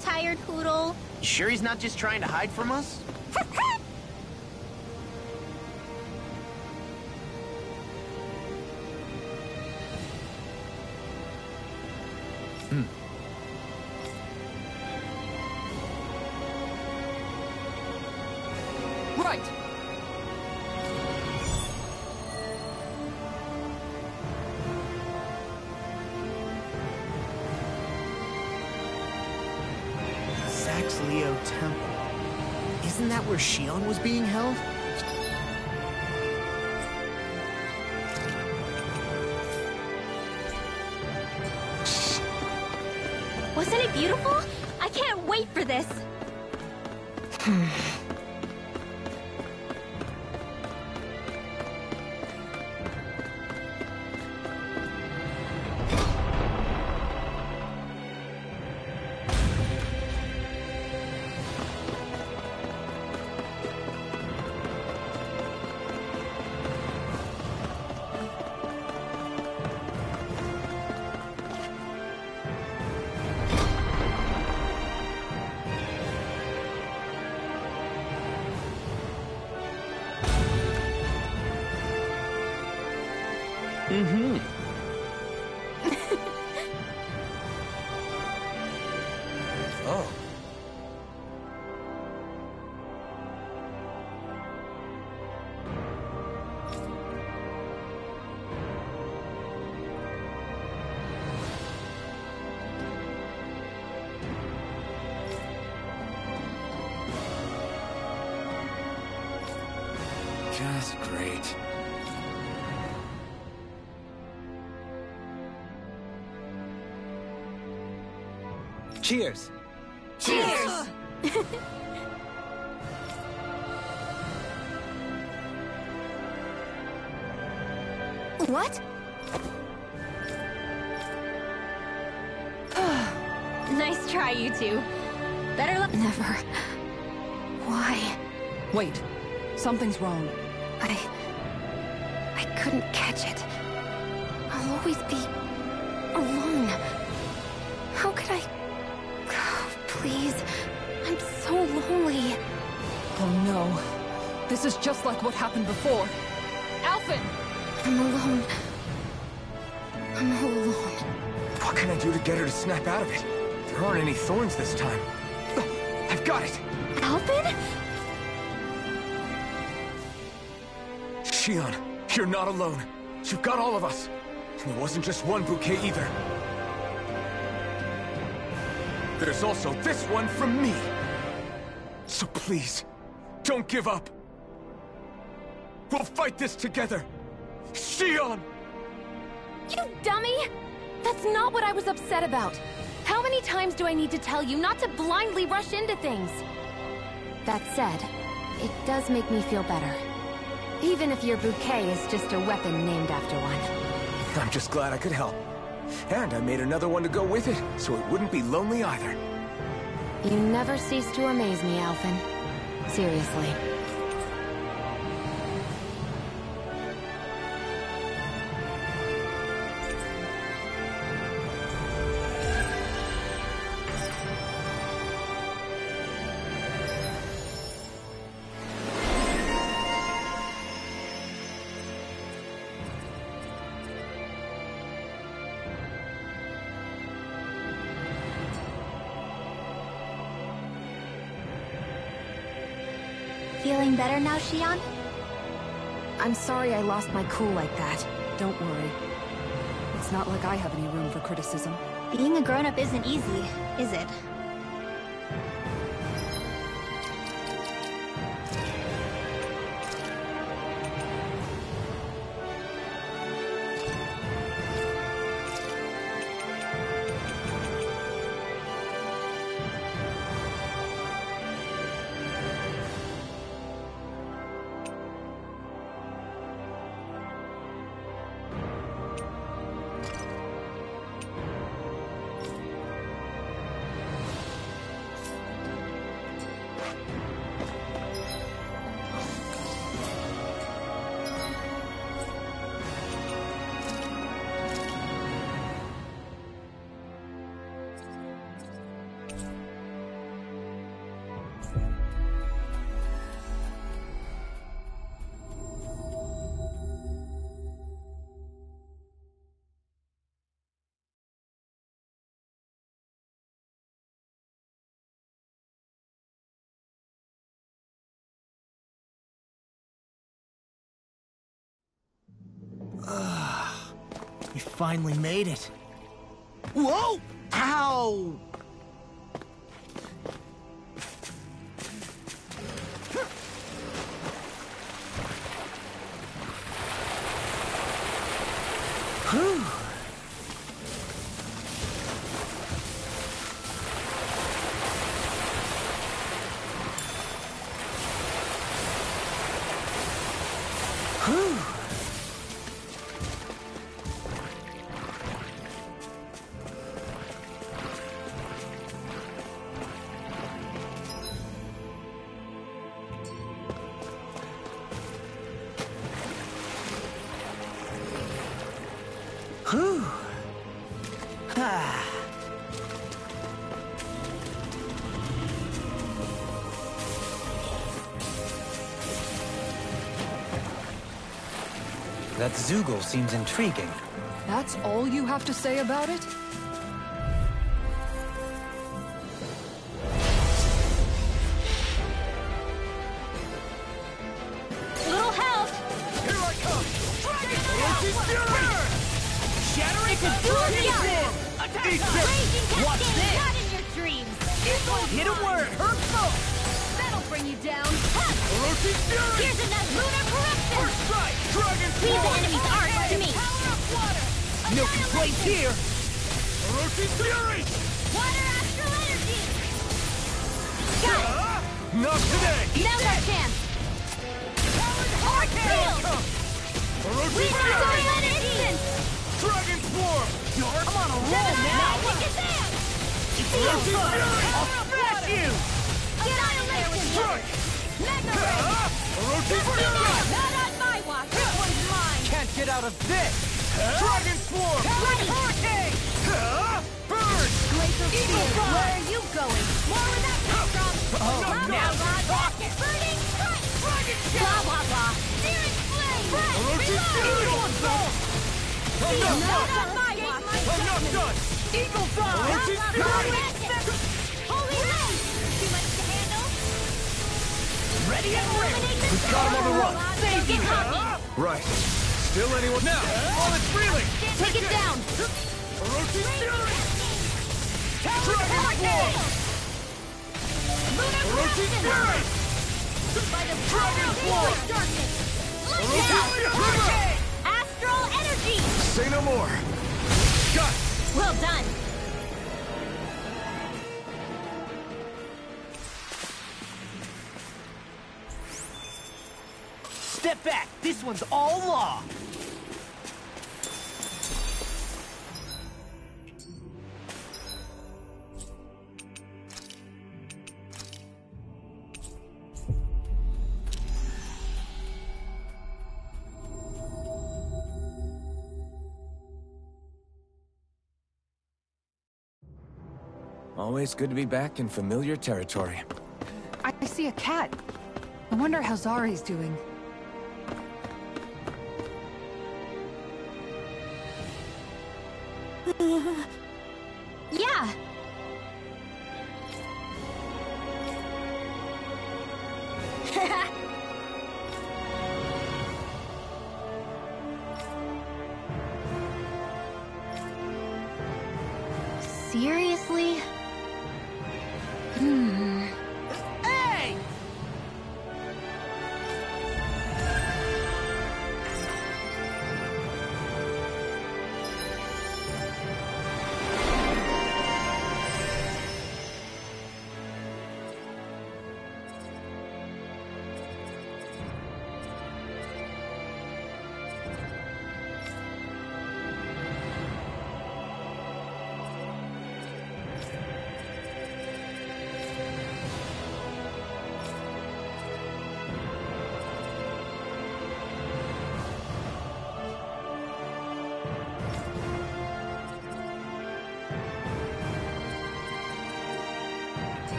tired, Hootle? You sure he's not just trying to hide from us? Cheers. Cheers! what? nice try, you two. Better luck. Never. Why? Wait. Something's wrong. I... I This is just like what happened before. Alphen! I'm alone. I'm all alone. What can I do to get her to snap out of it? There aren't any thorns this time. I've got it! Alphen? Shionne, you're not alone. You've got all of us. And it wasn't just one bouquet either. There's also this one from me. So please, don't give up. We'll fight this together. Shionne! You dummy! That's not what I was upset about. How many times do I need to tell you not to blindly rush into things? That said, it does make me feel better. Even if your bouquet is just a weapon named after one. I'm just glad I could help. And I made another one to go with it, so it wouldn't be lonely either. You never cease to amaze me, Alphen. Seriously. Better now, Shionne? I'm sorry I lost my cool like that. Don't worry. It's not like I have any room for criticism. Being a grown-up isn't easy, is it? We finally made it. Whoa! Ow! Google seems intriguing. That's all you have to say about it? Always good to be back in familiar territory. I see a cat. I wonder how Zari's doing.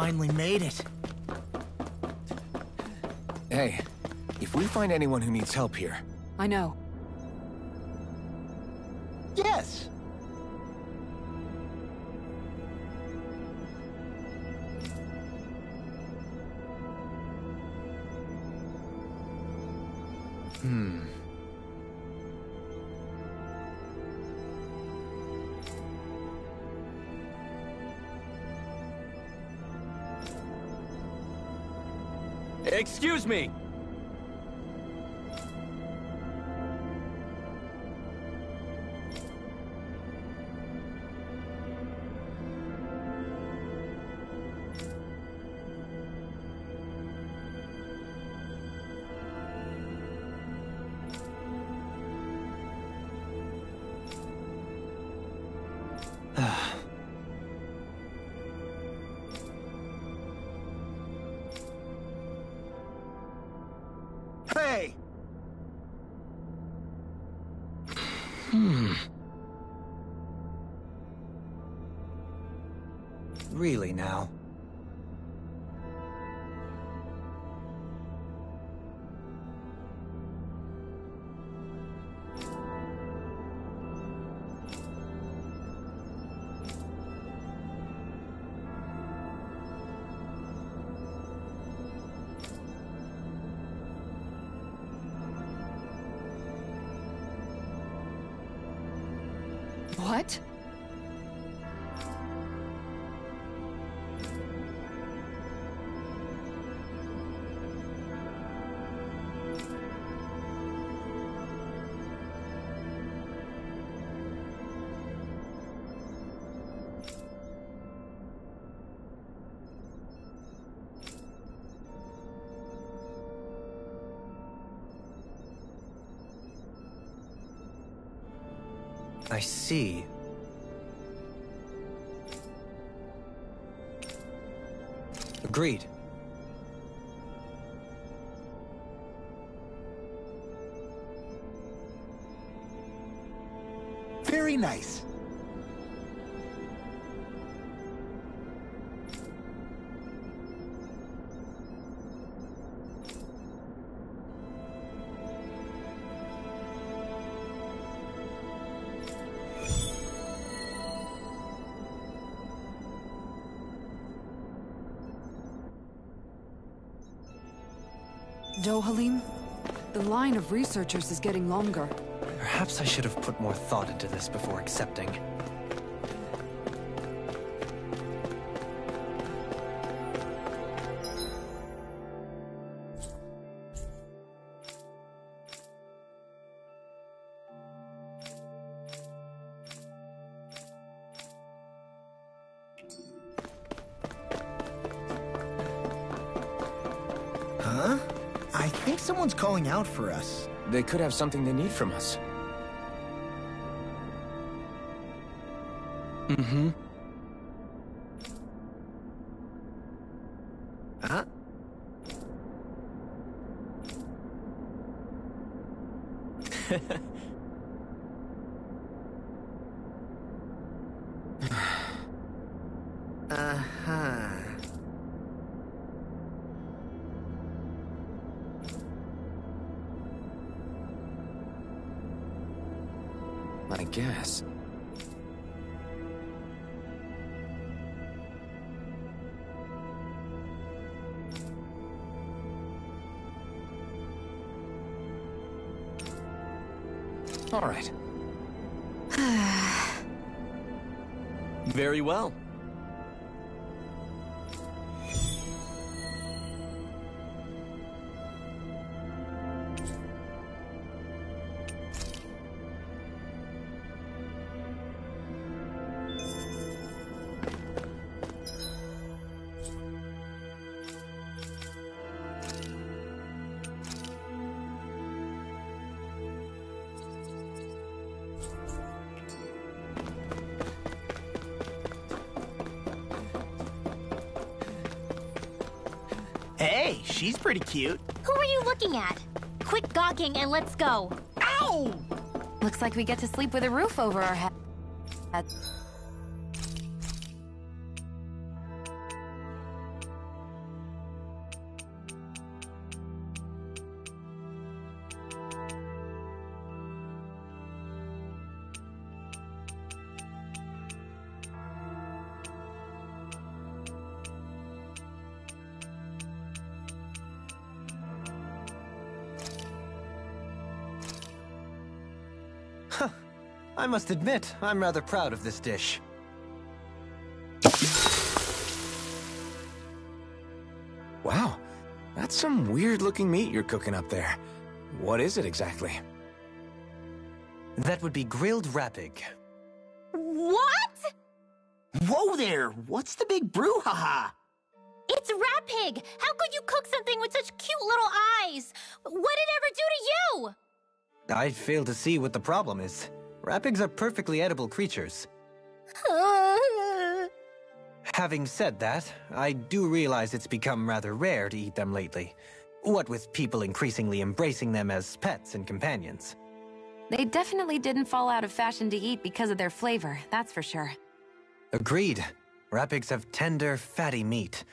Finally made it. Hey, if we find anyone who needs help here, I know. Excuse me! See. Agreed. Dohalim? The line of researchers is getting longer. Perhaps I should have put more thought into this before accepting. They could have something they need from us. Mm-hmm. Pretty cute. Who are you looking at? Quit gawking and let's go. Ow! Looks like we get to sleep with a roof over our heads. Must admit, I'm rather proud of this dish. Wow, that's some weird-looking meat you're cooking up there. What is it exactly? That would be grilled rapig. What? Whoa there! What's the big brouhaha? It's Rapig! How could you cook something with such cute little eyes? What did it ever do to you? I fail to see what the problem is. Rapigs are perfectly edible creatures. Having said that, I do realize it's become rather rare to eat them lately. What with people increasingly embracing them as pets and companions. They definitely didn't fall out of fashion to eat because of their flavor, that's for sure. Agreed. Rapigs have tender, fatty meat.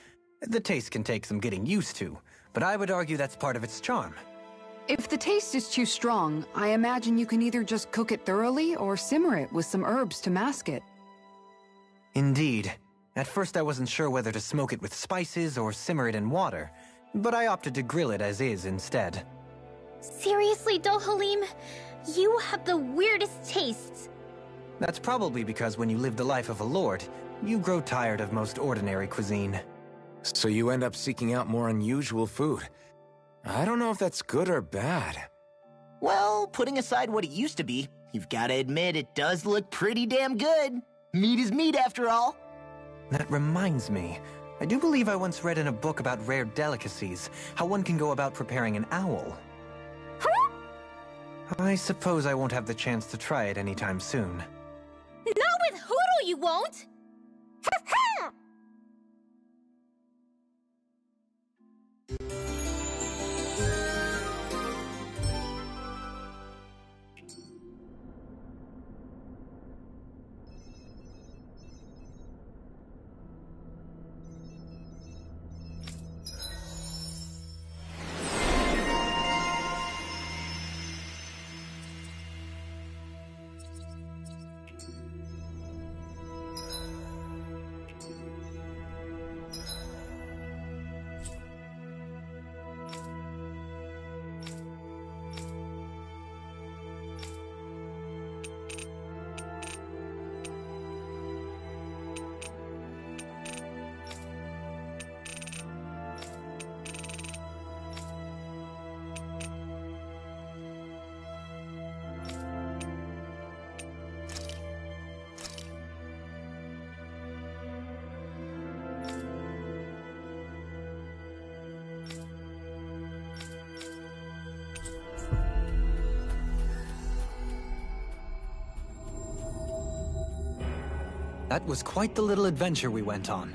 The taste can take some getting used to, but I would argue that's part of its charm. If the taste is too strong, I imagine you can either just cook it thoroughly or simmer it with some herbs to mask it. Indeed. At first I wasn't sure whether to smoke it with spices or simmer it in water, but I opted to grill it as is instead. Seriously, Dohalim? You have the weirdest tastes. That's probably because when you live the life of a lord, you grow tired of most ordinary cuisine. So you end up seeking out more unusual food. I don't know if that's good or bad. Well, putting aside what it used to be, you've gotta admit it does look pretty damn good. Meat is meat after all. That reminds me. I do believe I once read in a book about rare delicacies, how one can go about preparing an owl. I suppose I won't have the chance to try it anytime soon. Not with Hootle, you won't! Was quite the little adventure we went on.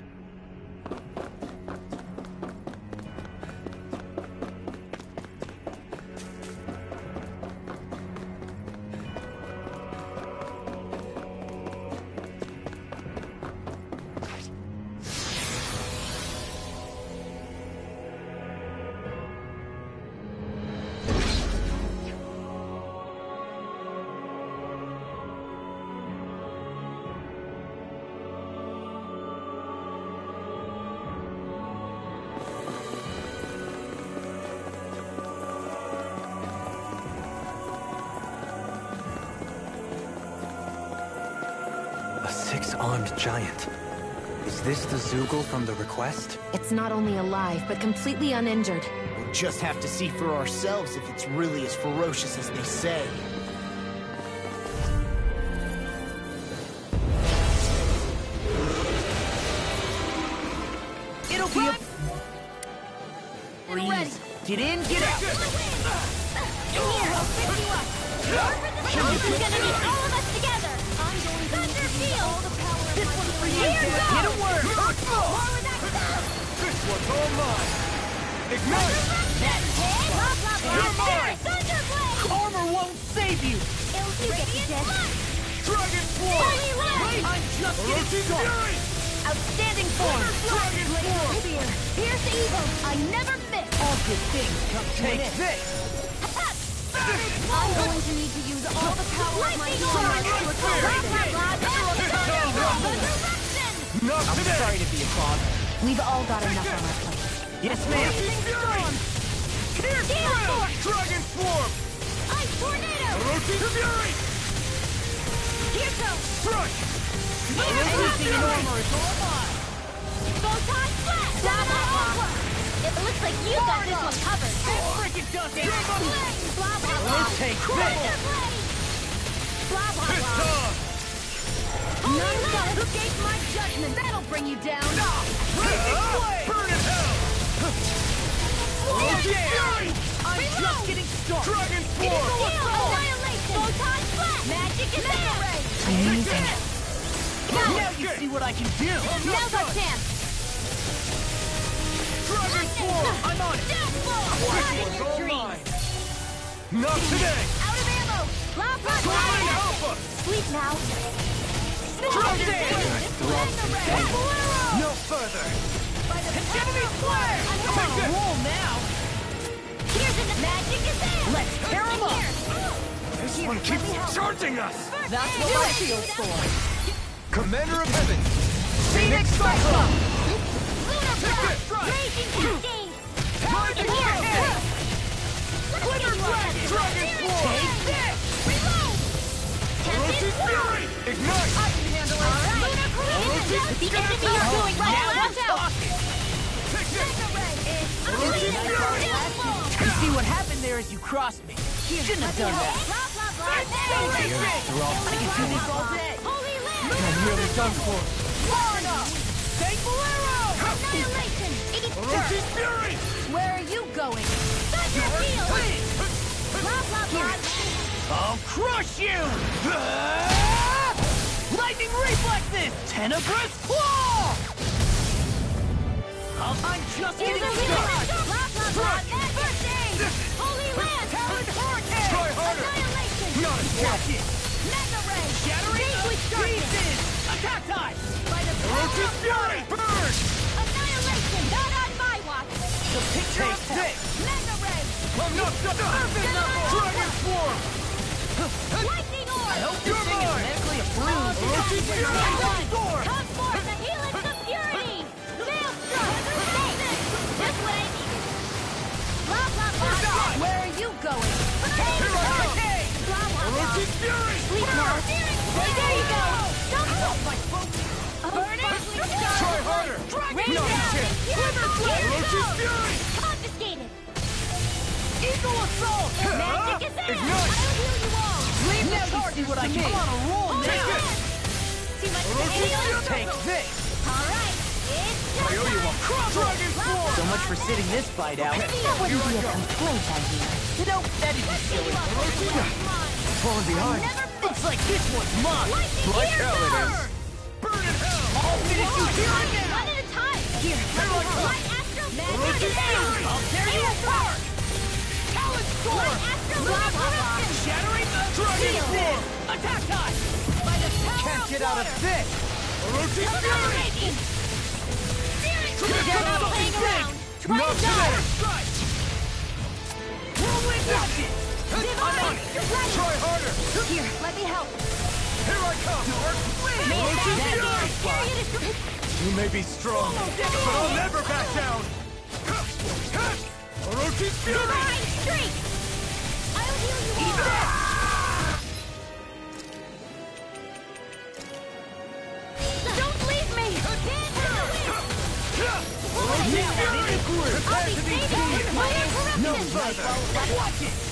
Zeugle from the request? It's not only alive, but completely uninjured. We'll just have to see for ourselves if it's really as ferocious as they say. It'll be a... Freeze. Get in, get out. Here, I'll pick you up. You're gonna need all of us together. I'm going to Thunder Field. This one's for you. Get a word. One's all mine! Ignite! Blah, blah, blah. You're mine. Armor won't save you. It'll get you dead. Dragon Form! I'm just getting started. Outstanding form! Dragon Form! Spear. Here's the evil. I never miss. All good things come to an Take end. this! I'm going to need to use all the power of my Lightning armor Orb. to Blah, accelerate blah, it. blah, blah. This time! Resurrection. Not I'm sorry to be a bother. We've all got enough on our plate. Yes, ma'am. Orochi's Fury! Here, Gale Force. Dragon Form! Ice tornado. Orochi's Fury! Here goes! Strike! Anything in armor is all mine! Photon flash! Blah, blah, blah. It looks like you got this one covered. This freaking does it! Blah, blah, blah. Let's take this! Blah, blah, It's blah. on! Holy Lord, who gave my judgment? That'll bring you down. Burn in hell! Oh, yeah! I'm just getting started. Dragon! Form! Annihilation! Photon flash! Magic is there! Amazing. Now you see what I can do! Now's our chance! Dragon Form! I'm on it! Death Not in your dreams! Not today! Out of ammo! Blah, blah, Dragon! Alpha! Sleep now! Dragon Force! No further! Enemy flare! I'm Take on this! a roll now! Here's the magic is there! Let's tear 'em up! Oh! This one keeps charging us! That's what my shield's for! Commander of Heaven! Phoenix Cyclone! Lunar blast! Raging cascade! Rising Here! Dragon! Glitter Dragon! Dragon Form! Take this! Reload! Orochi's Fury! Ignite! I can handle it! Lunar collision! The enemy is doing right! now! Watch out! You see what happened there as you crossed me. Shouldn't have done that. Blah, blah! I can do this all day. Holy land! I'm nearly done for. Florida! Thankful arrow! Annihilation! Orochi's Fury! Where are you going? Thunder field! Blah, blah, blah! I'll crush you! Lightning reflexes! Tenebrous claw! Um, I'm just Here's getting started! healer! Blah, blah, blah! First aid! Holy land! Talon Hurricane! Try harder! Annihilation! Not a it! Mega ray! Shattering Language darkness! pieces! Attack time! By the power of Fury! Burn! Annihilation! Not on my watch! The picture of this! Mega ray! I'm not! Dragon Form! Lightning orb! I hope this You're thing is mine! medically approved! Orochi's Fury! Come this I owe you a crop! So much for sitting this fight out. That wouldn't be a complaint, I hear. You know, that is silly. Falling behind! Looks like this one's mine! Like hell it goes! Burn in hell! I'll finish you here and One at a time! Here, Here I come! Light Astro Magic Orochi's is there! Fury! I'll tear you apart! Talon Storm! Light Astro. Magic! Shattering the Dragon! Form! Attack time! By the power Can't get out of this! Orochi's Fury! Raging! Spirit! Here They're not comes playing around! Try to today! Die! Strike! Whirlwind rocket! Divine! Ready! Try harder! Here, let me help! Here I come! Orochi's Fury! down! Period is You may be strong, but I'll never back down! Orochi's Fury! Divine Streak! I'll heal you all! Don't leave me! Orochi's Fury! I'll be! No further! Watch it!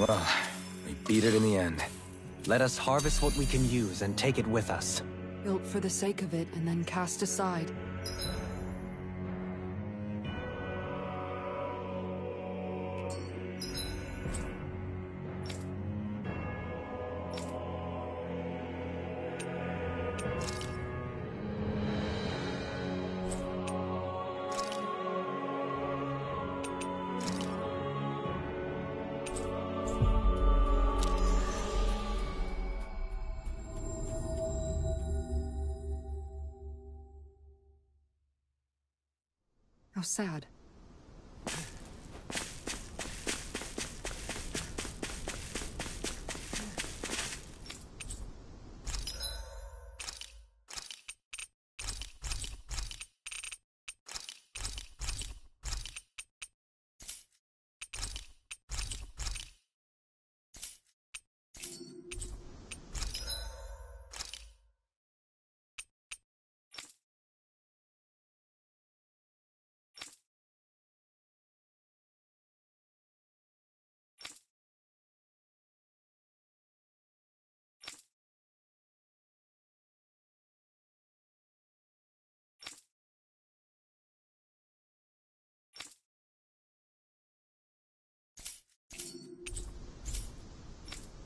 Well, we beat it in the end. Let us harvest what we can use and take it with us. Built for the sake of it and then cast aside. Sad.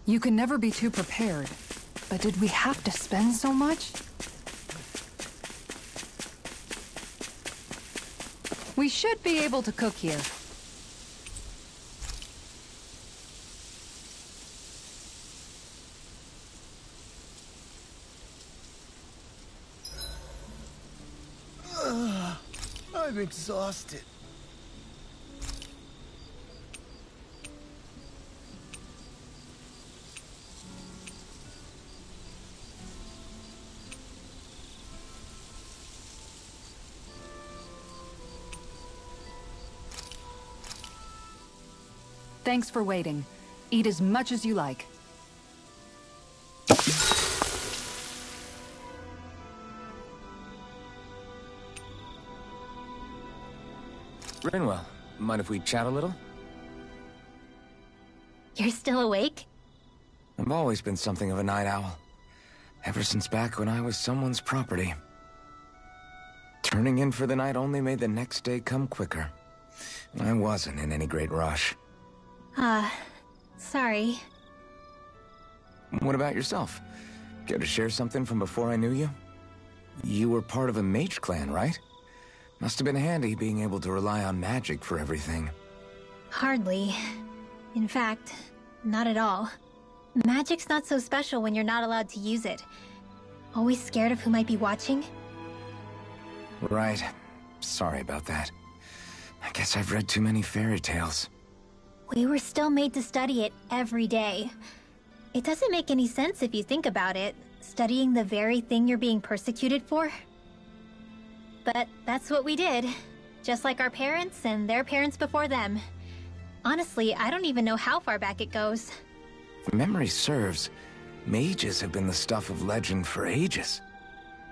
You can never be too prepared. But did we have to spend so much? We should be able to cook here. I'm exhausted. Thanks for waiting. Eat as much as you like. Rinwell, mind if we chat a little? You're still awake? I've always been something of a night owl. Ever since back when I was someone's property. Turning in for the night only made the next day come quicker. I wasn't in any great rush. Ah, uh, sorry. What about yourself? Care to share something from before I knew you? You were part of a mage clan, right? Must have been handy being able to rely on magic for everything. Hardly. In fact, not at all. Magic's not so special when you're not allowed to use it. Always scared of who might be watching? Right. Sorry about that. I guess I've read too many fairy tales. We were still made to study it every day. It doesn't make any sense if you think about it, studying the very thing you're being persecuted for. But that's what we did. Just like our parents and their parents before them. Honestly, I don't even know how far back it goes. If memory serves, mages have been the stuff of legend for ages.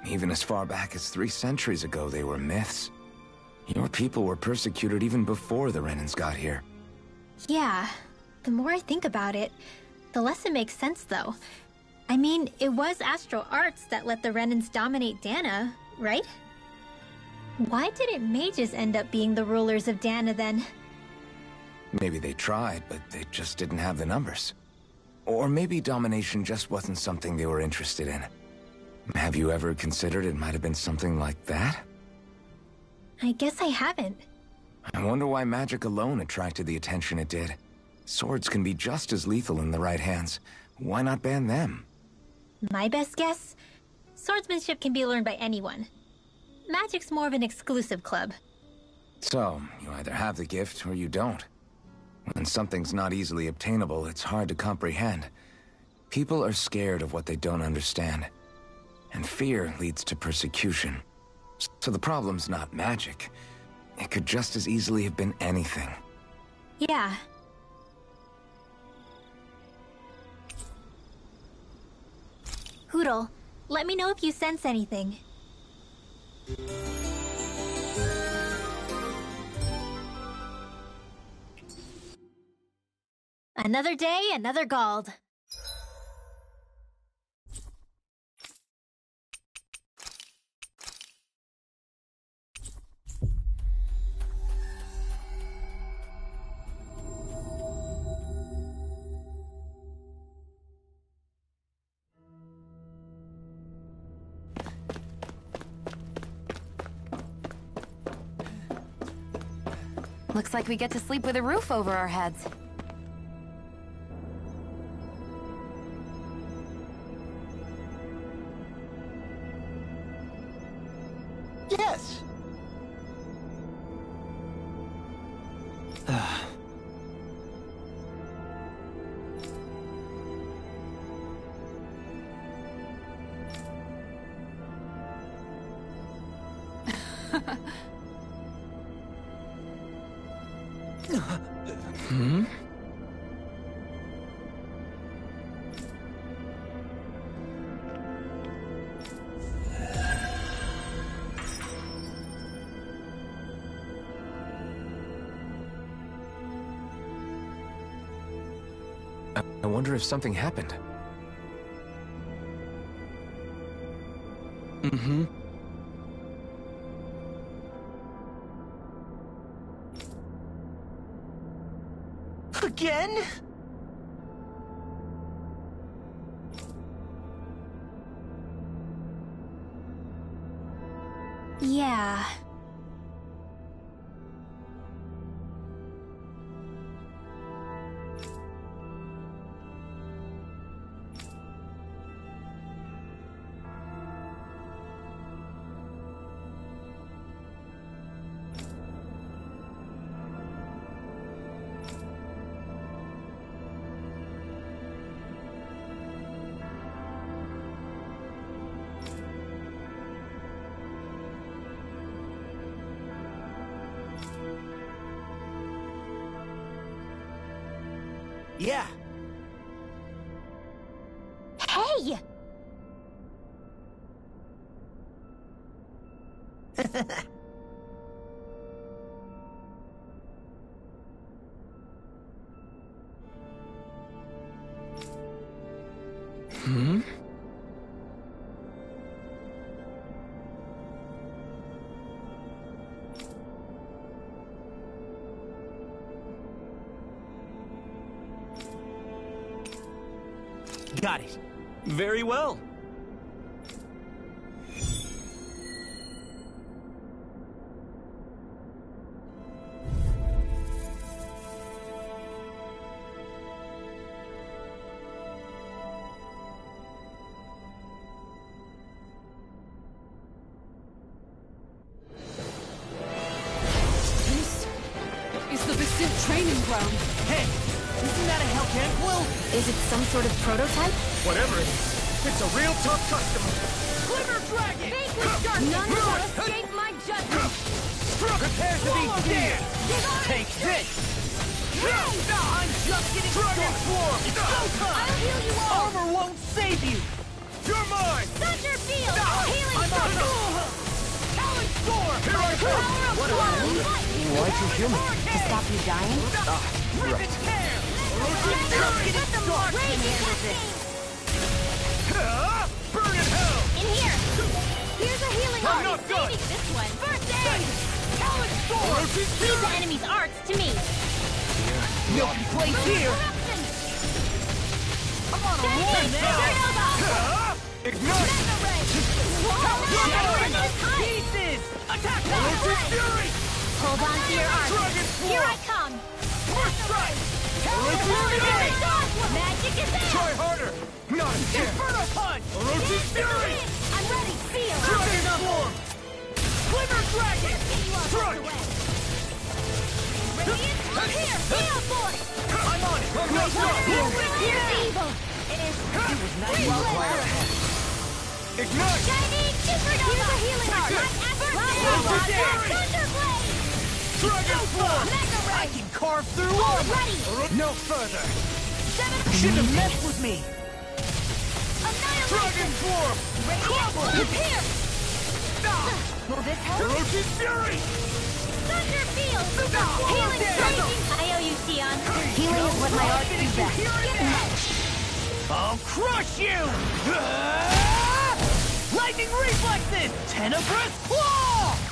Even as far back as three centuries ago, they were myths. Your people were persecuted even before the Renans got here. Yeah, the more I think about it, the less it makes sense though. I mean, it was Astral Arts that let the Renans dominate Dana, right? Why didn't mages end up being the rulers of Dana, then? Maybe they tried, but they just didn't have the numbers. Or maybe domination just wasn't something they were interested in. Have you ever considered it might have been something like that? I guess I haven't. I wonder why magic alone attracted the attention it did. Swords can be just as lethal in the right hands. Why not ban them? My best guess? Swordsmanship can be learned by anyone. Magic's more of an exclusive club. So, you either have the gift or you don't. When something's not easily obtainable, it's hard to comprehend. People are scared of what they don't understand. And fear leads to persecution. So the problem's not magic. It could just as easily have been anything. Yeah. Hootle, let me know if you sense anything. Another day, another Gald. Looks like we get to sleep with a roof over our heads. Wonder if something happened. Got it. Very well. This is the training ground. Hey, isn't that a Hellcat Quill? Is it some sort of prototype? Whatever it is, it's a real tough customer. Glimmer Dragon! None will escape my judgment! Prepare to be dead! Take this! No! I'm just getting Dragon started! Swarm! It's showtime! I'll heal you all! Armor won't save you! You're mine! Thunder Field! Healing I'm out! Circle! Talon Storm! Here I come! Power of One! Why'd you heal me? To stop you dying? Ah, Rip its Burn in hell! In here! Here's a healing I'm not done. This one! First aid! Talon Storm! Leave the enemy's arts to me! No place here! I'm on a roll now! Ignite! Pieces! Attack Fury! Hold on to your arms! Here I come! First strike! Fury! Magic is in! Try harder! Not again! Inferno Punch! Orochi Fury! I'm ready! Feel! Dragon Swarm! Glimmer Dragon! Strike! Radiant! Here! Feel Force! I'm on it! No stop! Here's evil! It is free flare! Ignite! Shining Supernova! Here's a healing art! Orochi Fury! Thunderblade! Dragon! Mega I can carve through All armor! No further! Shouldn't have messed with me! Dragon Swarm! Radiant! Here! Will this help? Orochi Fury! Thunder Field! Healing Raging! I owe you, Shionne. Healing is what my art do best. Get! I'll crush you! Ah! Lightning reflexes! Tenebrous claw!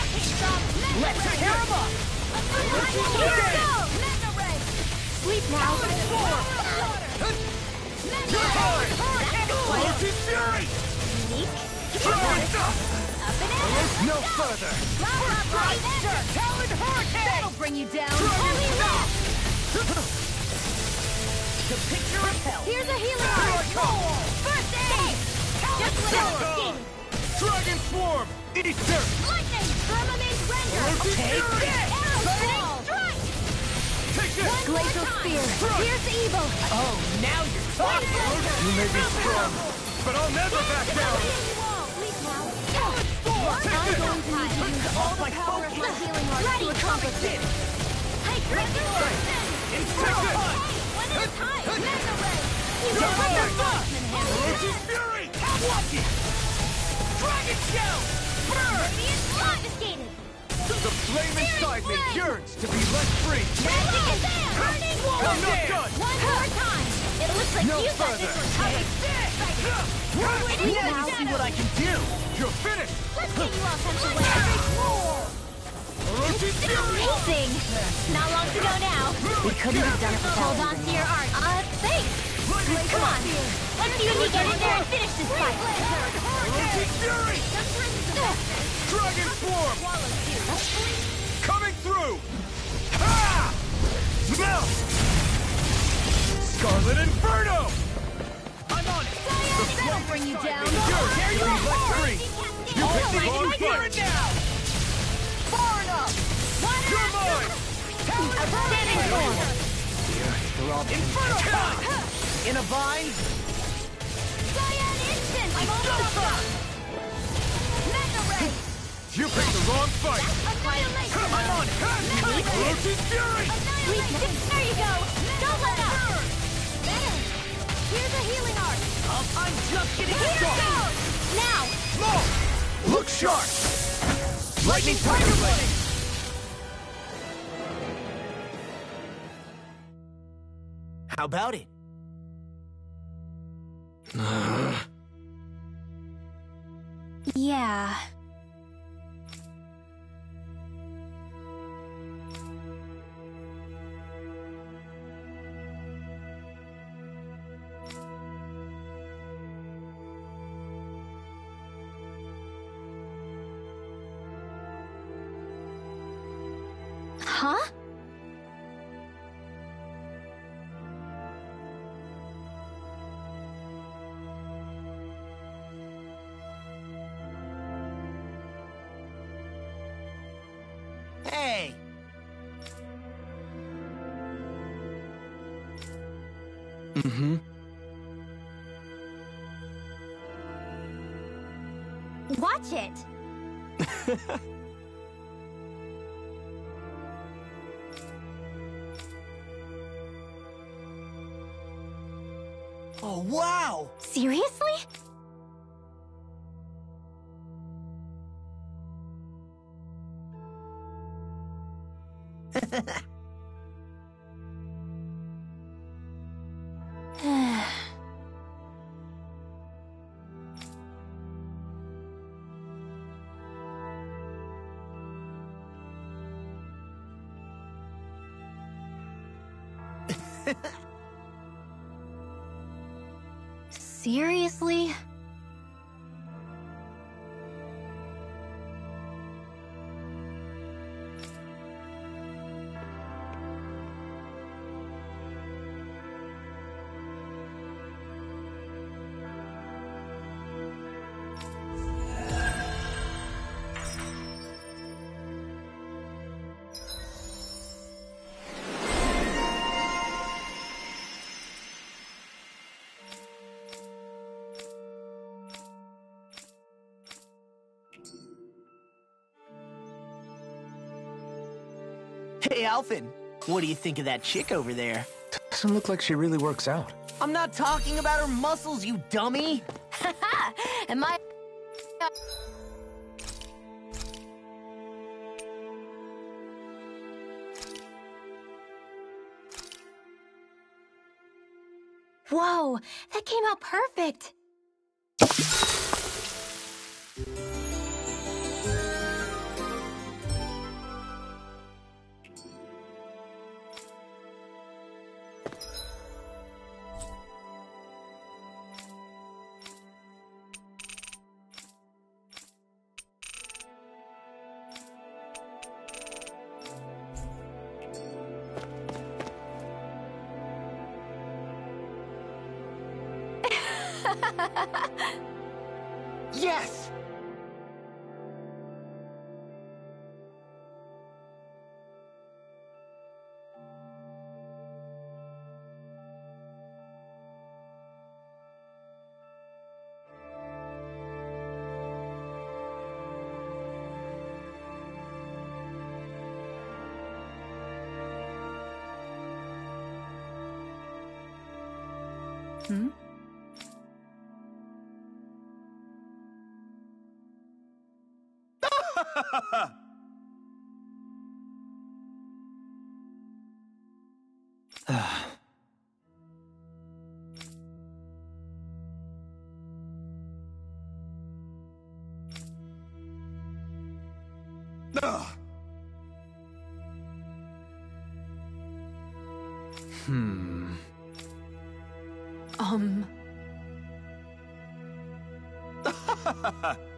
Where would that came from? Mega Let's Ray! tear 'em up! Here we go! Sleep now. You're mine! Fury! Unique. Up and in! No further! Blah, blah, blah, Sir, That'll bring you down. Holy rock! The picture repelled. Here's a healing art. First aid. Just what I was needing. Dragon Swarm! Easter! Lightning. Firmament Glacial Spear. Here's evil. Oh, now you're talking. You may be strong, but I'll never back down! I'm going to need to use all the power of my healing art Ready, to accomplish this. Dragon Shell! Burn! Confiscated. The flame inside me yearns to be let free! Magic is. Burning I'm not done! One more time. It looks like No you got this one covered. Now you see what I can do! You're finished! Let's get you all sent away. Orochi's Fury! Amazing. Not long to go now. We couldn't have done it Hold on to your art. Uh, thanks. Come on. Let's see when we get in there and finish this fight. Fury! Dragon Swarm! Coming through! Ha! Now! Scarlet Inferno! I'm on it! That'll bring you down. Yours to be let free! You picked the wrong Here fight! and now! Far enough! You're mine! Outstanding form. Inferno time! In a vine? Cyan instant. I'm on the top. Mega Ray. You picked the wrong fight! Annihilation. I'm on it! Orochi's Fury! Annihilation. There you go. Don't let up. There. Here's a healing art. I'm just getting Here started! goes. Now. Mo! Look sharp! Lightning Tiger Blade! How about it? Uh-huh. Yeah. Huh? Hey! Mm-hmm. Watch it. Oh, wow! Seriously? Seriously? Hey, what do you think of that chick over there? Doesn't look like she really works out. I'm not talking about her muscles, you dummy! Ha ha! Am I... Whoa, that came out perfect. Um,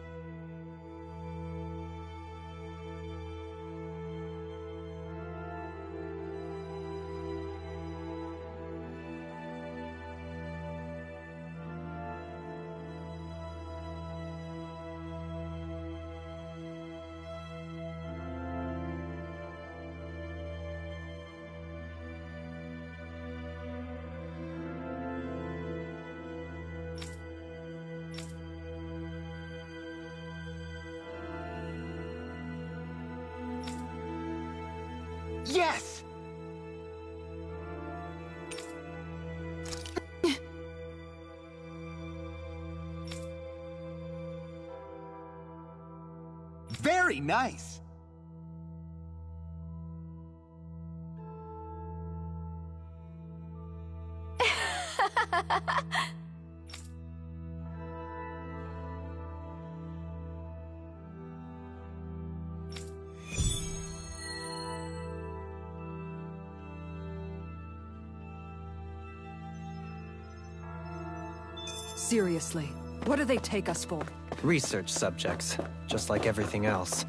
Very nice! seriously, what do they take us for? Research subjects, just like everything else.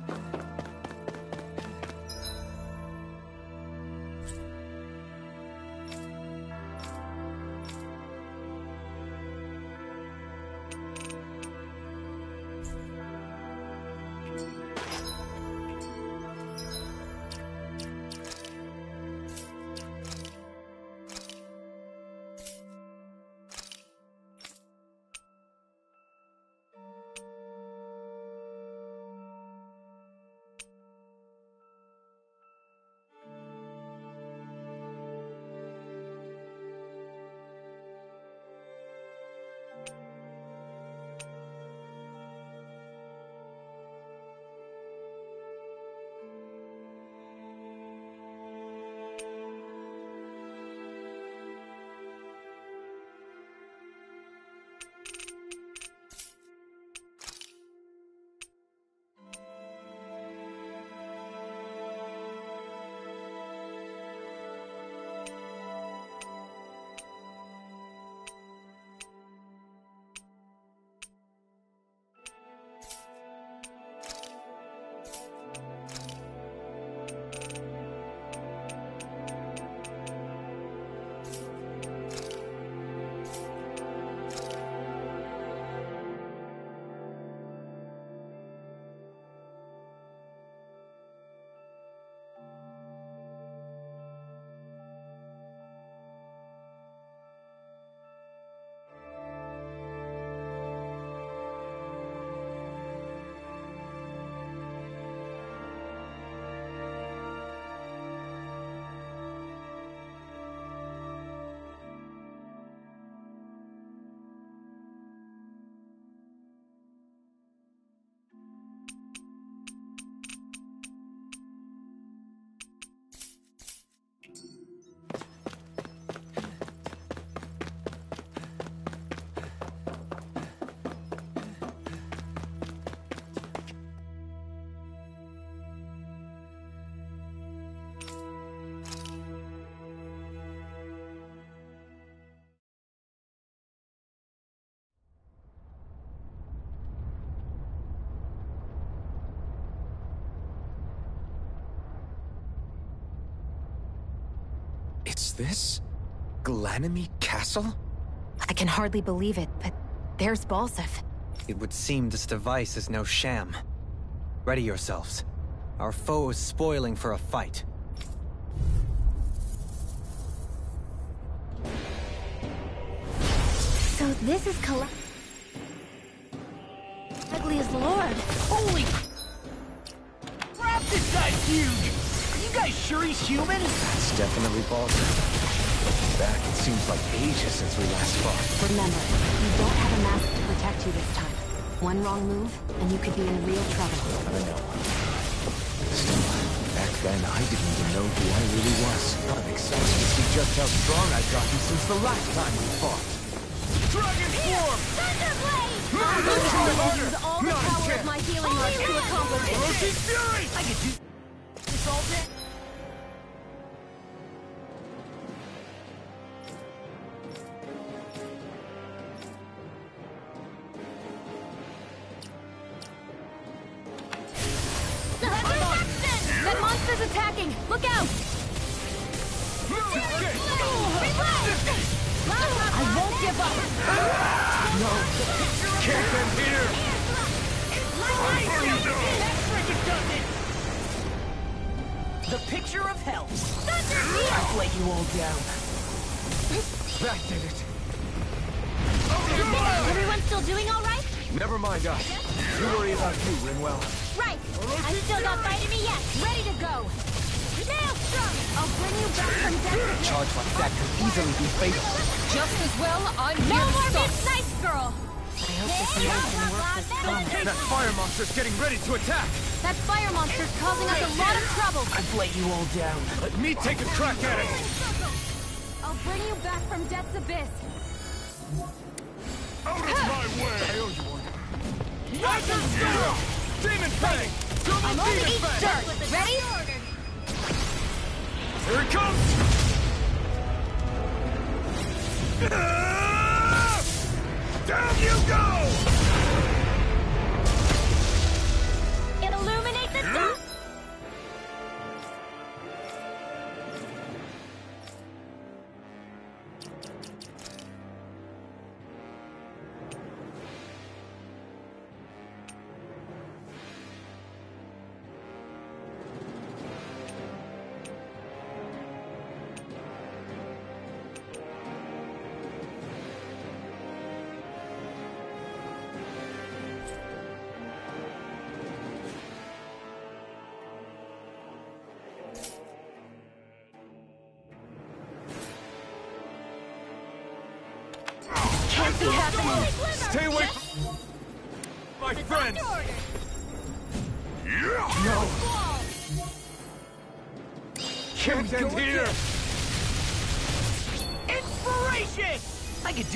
This? Glanymede Castle? I can hardly believe it, but There's Balseph. It would seem this device is no sham. Ready yourselves. Our foe is spoiling for a fight. So this is Cala- sure he's human? That's definitely Baldur. Back, it seems like ages since we last fought. Remember, you don't have a mask to protect you this time. One wrong move, and you could be in real trouble. I know. Still, back then, I didn't even know who I really was. I'm excited to see just how strong I've gotten since the last time we fought. Dragon form! Thunderblade! I'm going to use all the Not a power of chance. my healing rush to accomplish it. Roshi Fury! I could do this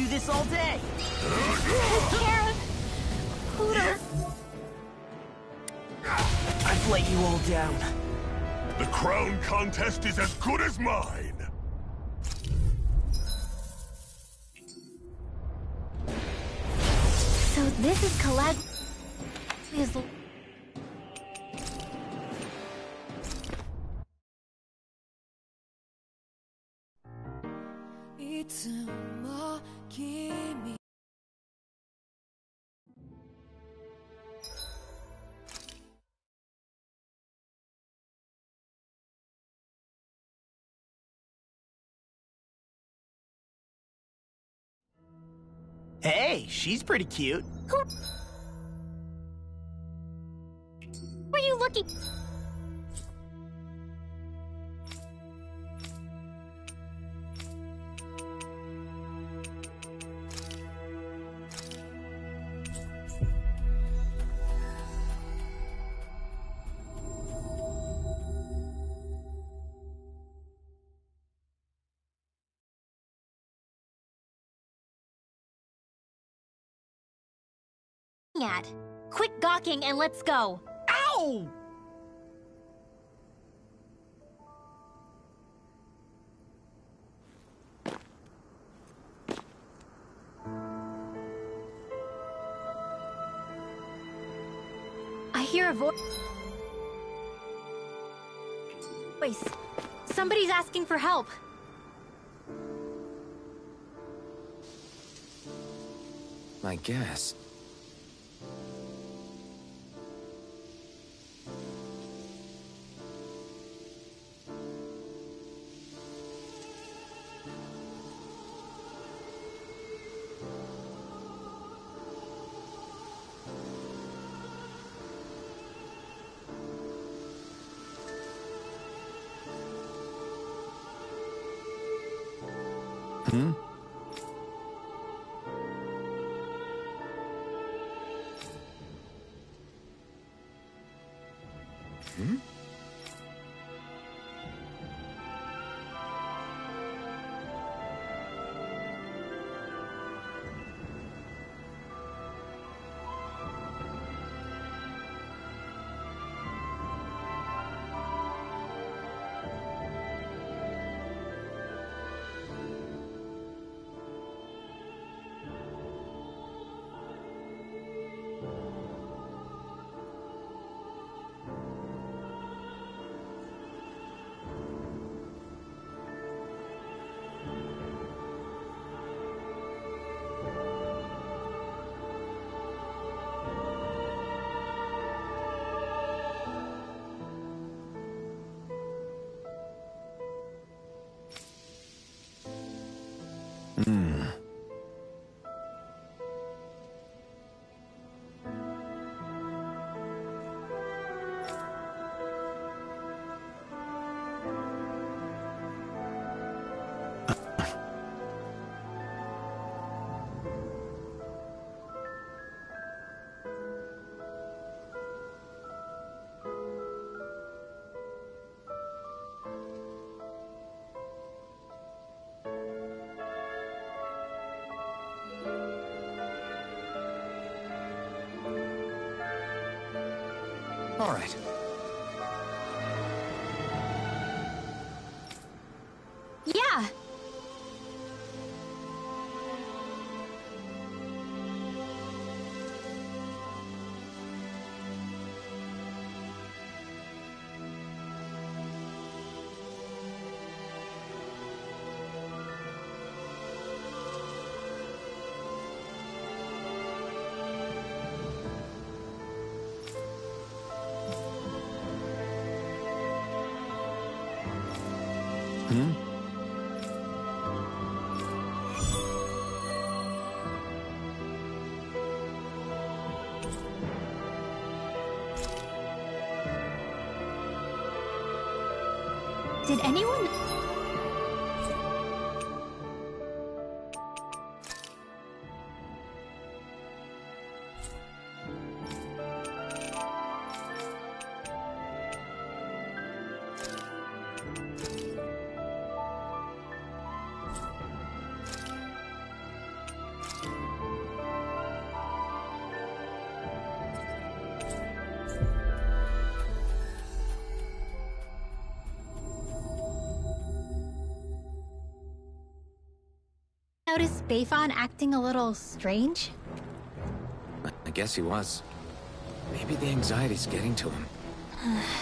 this all day. I've let you all down. The crown contest is as good as mine. Hey, she's pretty cute. Who? Were you looking? Quit gawking and let's go. Ow! I hear a voice. Voice. Somebody's asking for help. I guess. All right. Did anyone... Notice Bayfon acting a little strange? I guess he was. Maybe the anxiety's getting to him.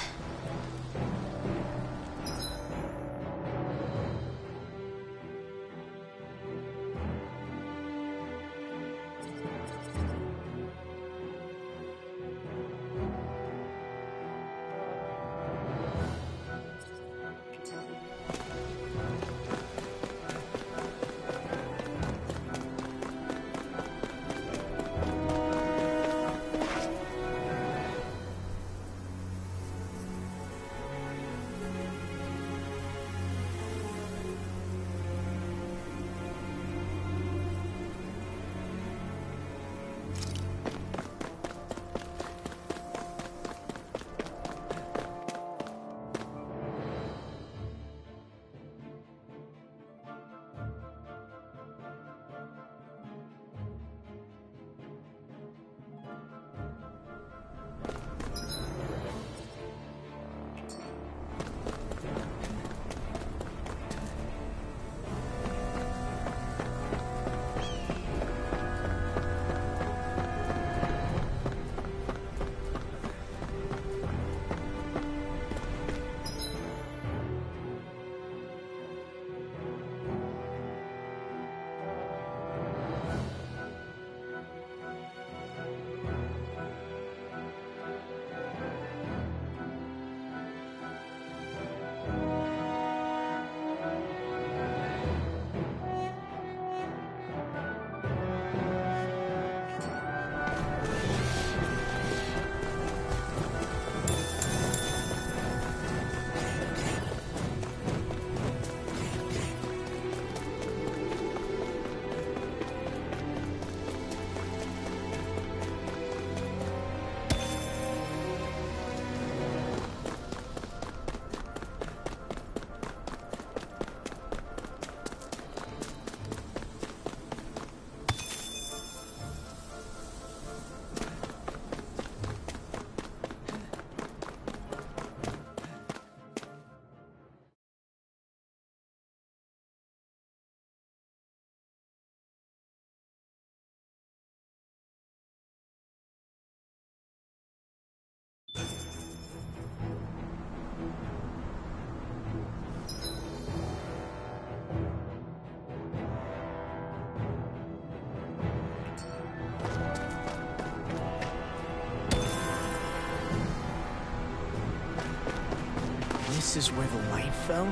is where the light fell?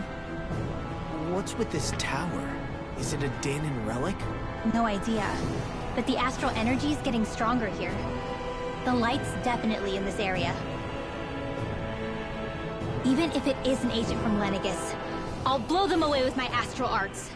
What's with this tower? Is it a Dahnan relic? No idea. But the astral energy is getting stronger here. The light's definitely in this area. Even if it is an agent from Lenegis, I'll blow them away with my astral arts.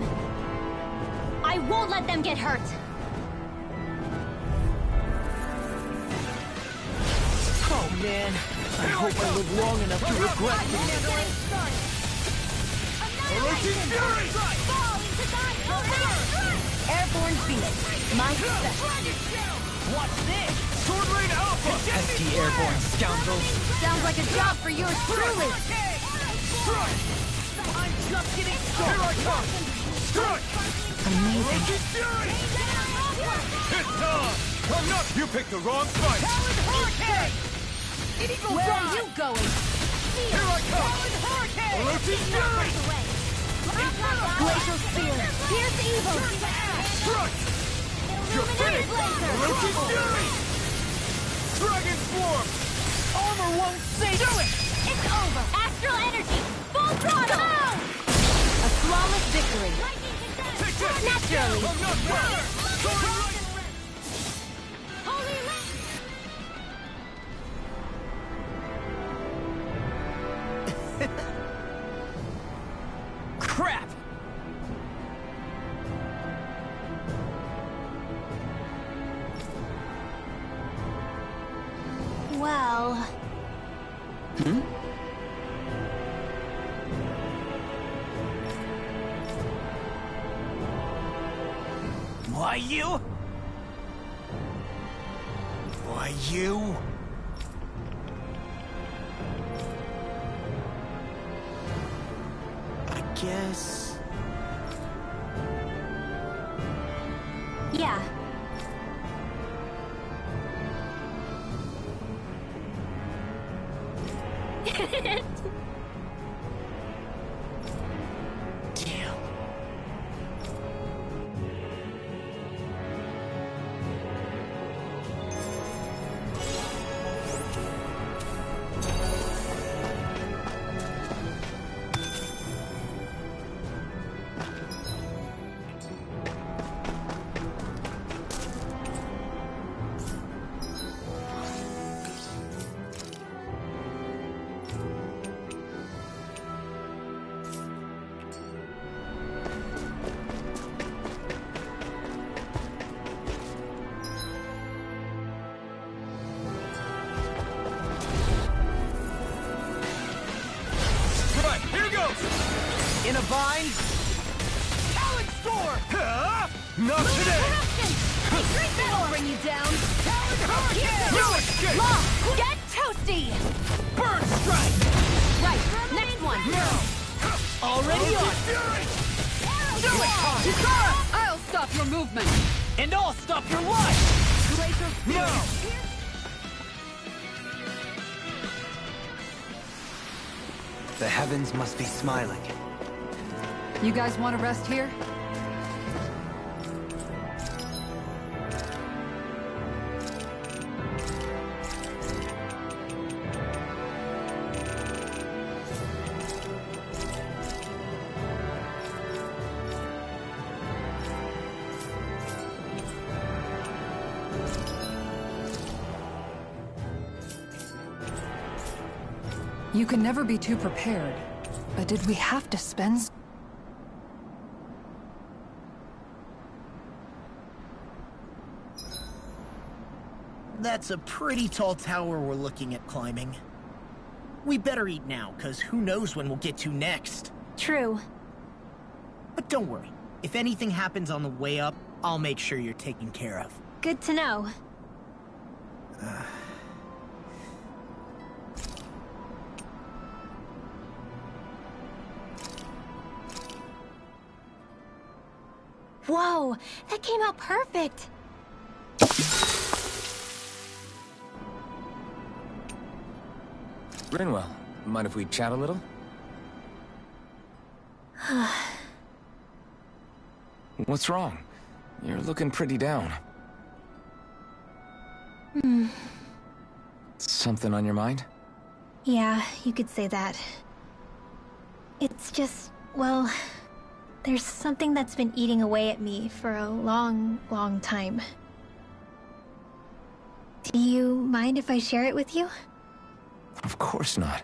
Them! I won't let them get hurt! Oh man, I hope I live long enough to regret this. Orochi's Airborne beast. My special. What's this? Sword Rain Alpha! Pesky airborne scoundrels. Sounds like a job for yours truly. Strike! I'm just getting Here I come! Amazing. It's time! I'm not... You picked the wrong fight! Where are you going? Here I come! Orochi's Fury! Glacial spear. Pierce evil. Strike! You're finished! Orochi's Fury! Dragon Swarm! Armor won't save Do it! It's over. Astral energy. Full throttle. A flawless victory. Naturally. Already on! Fury! Kisara! I'll stop your movement. And I'll stop your life! No! The heavens must be smiling. You guys want to rest here? You can never be too prepared. But did we have to spend... That's a pretty tall tower we're looking at climbing. We better eat now, cause who knows when we'll get to next. True. But don't worry, If anything happens on the way up, I'll make sure you're taken care of. Good to know. Whoa, that came out perfect. Rinwell, mind if we chat a little? What's wrong? You're looking pretty down. Hmm. Something on your mind? Yeah, you could say that. It's just, well, there's something that's been eating away at me for a long, long time. Do you mind if I share it with you? Of course not.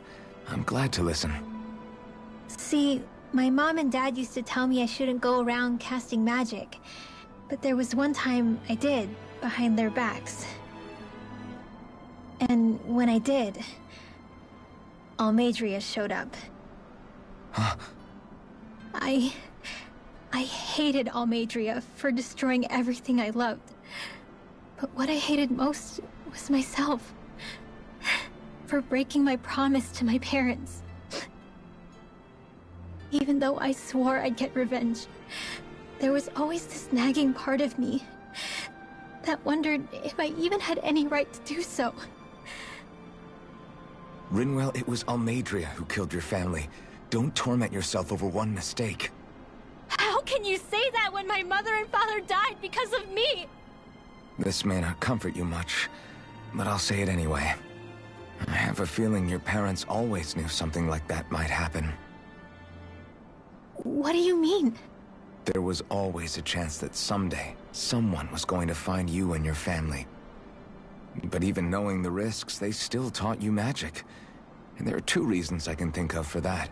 I'm glad to listen. See, my mom and dad used to tell me I shouldn't go around casting magic. But there was one time I did, behind their backs. And when I did, Almeidrea showed up. Huh? I... I hated Almeidrea for destroying everything I loved. But what I hated most was myself. For breaking my promise to my parents. Even though I swore I'd get revenge, there was always this nagging part of me that wondered if I even had any right to do so. Rinwell, it was Almeidrea who killed your family. Don't torment yourself over one mistake. How can you say that when my mother and father died because of me? This may not comfort you much, but I'll say it anyway. I have a feeling your parents always knew something like that might happen. What do you mean? There was always a chance that someday, someone was going to find you and your family. But even knowing the risks, they still taught you magic. And there are two reasons I can think of for that.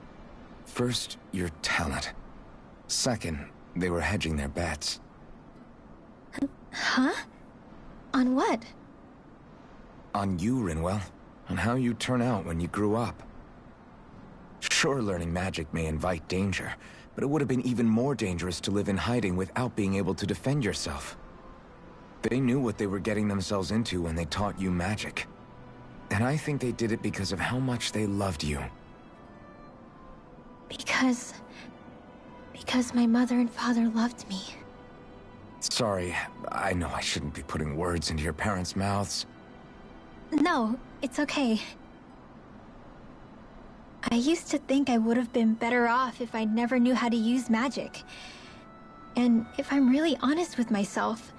First, your talent. Second, they were hedging their bets. Huh? On what? On you, Rinwell. On how you turn out when you grew up. Sure, learning magic may invite danger, but it would have been even more dangerous to live in hiding without being able to defend yourself. They knew what they were getting themselves into when they taught you magic. And I think they did it because of how much they loved you. Because... Because my mother and father loved me. Sorry, I know I shouldn't be putting words into your parents' mouths. No, it's okay. I used to think I would have been better off if I never knew how to use magic. And if I'm really honest with myself,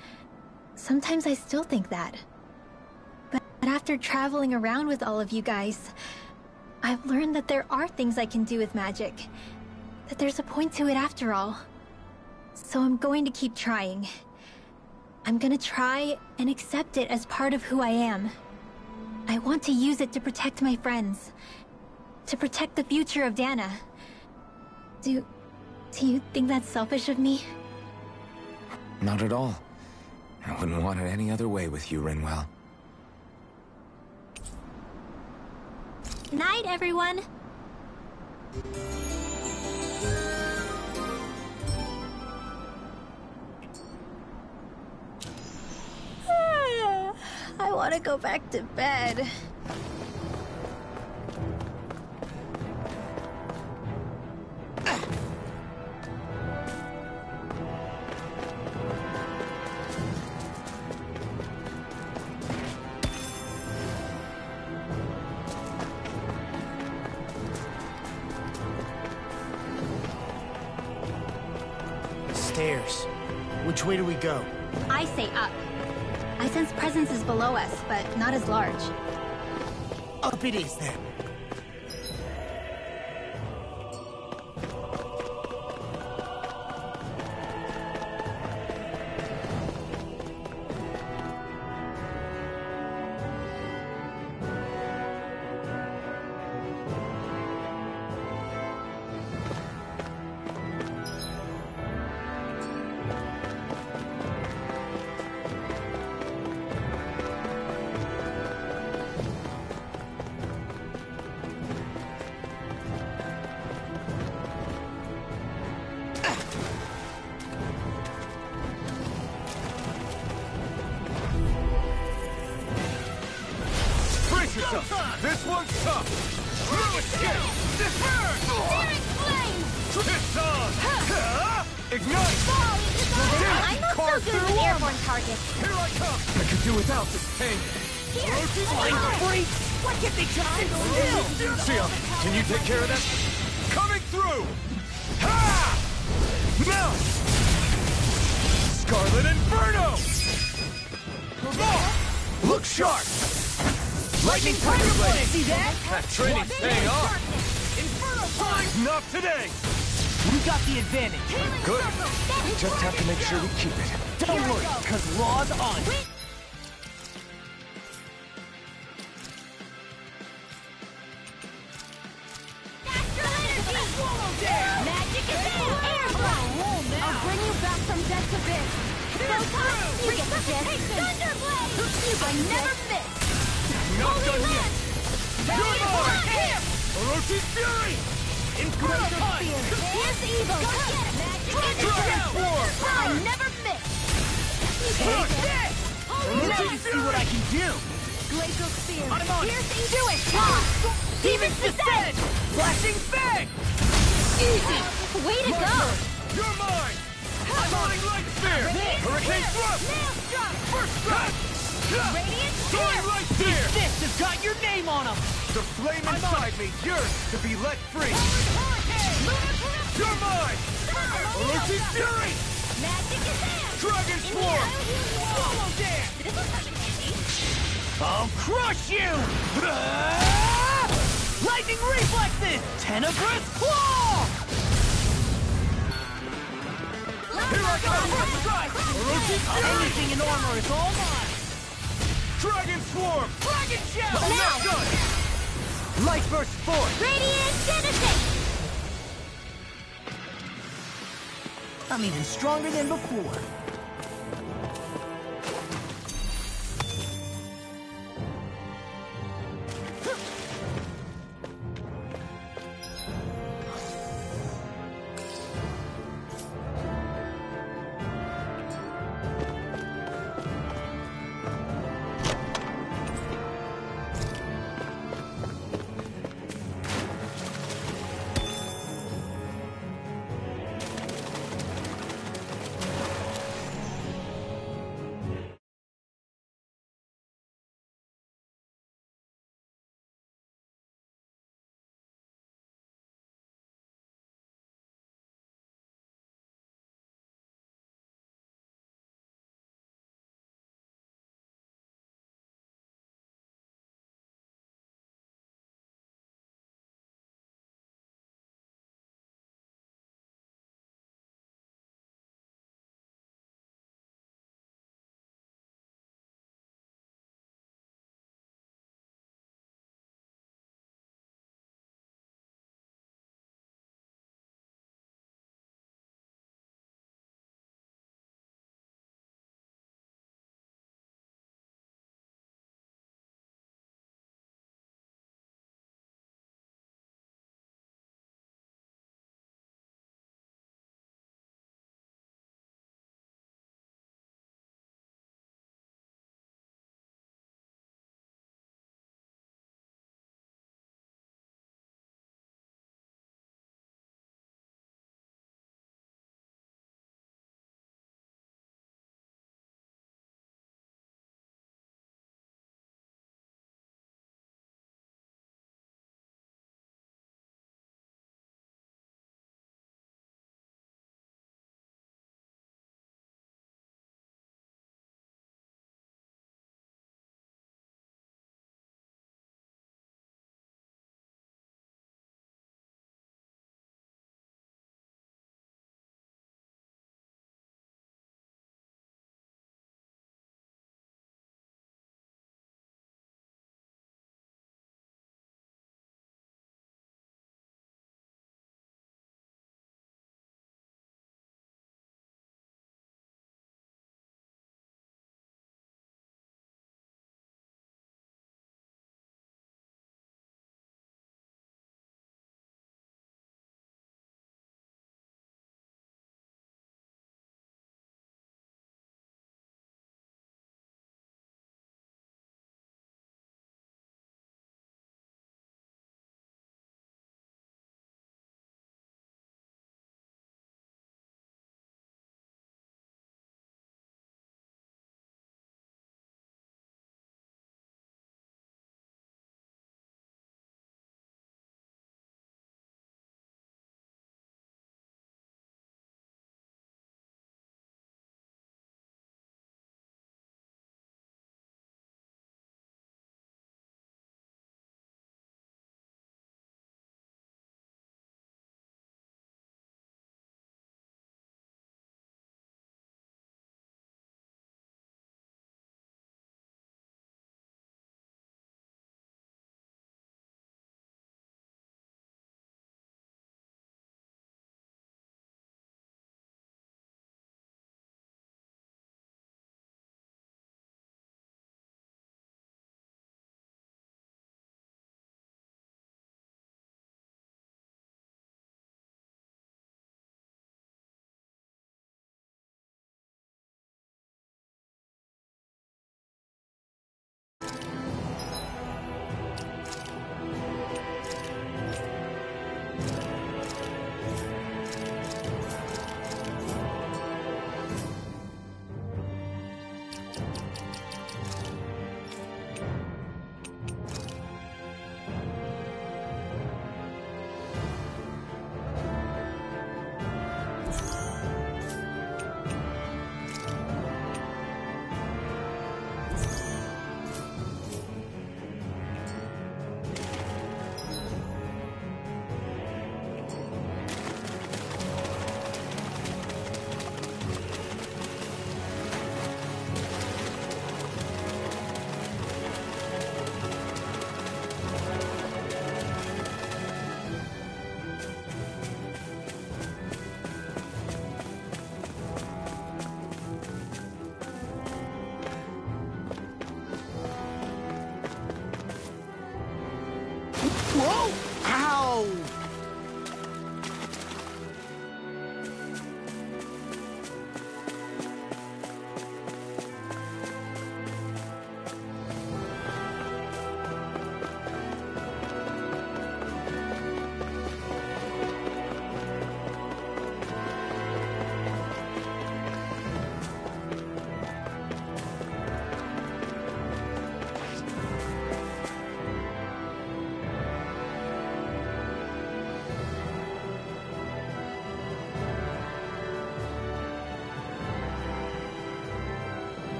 sometimes I still think that. But after traveling around with all of you guys, I've learned that there are things I can do with magic. That there's a point to it after all. So I'm going to keep trying. I'm gonna try and accept it as part of who I am. I want to use it to protect my friends. To protect the future of Dahna. Do... do you think that's selfish of me? Not at all. I wouldn't want it any other way with you, Rinwell. Night, everyone! I want to go back to bed. Stairs. Which way do we go? I say up. I sense presences below us, but not as large. Up it is then. out this pain. Here, freak! What they can you take care of that? Coming through! Ha! Scarlet Inferno! Oh, look, sharp! Lightning Tiger Blade! See that? That training's paying off! Inferno Not today! We got the advantage. Good. Just have to make sure we keep it. Don't worry, because law's on.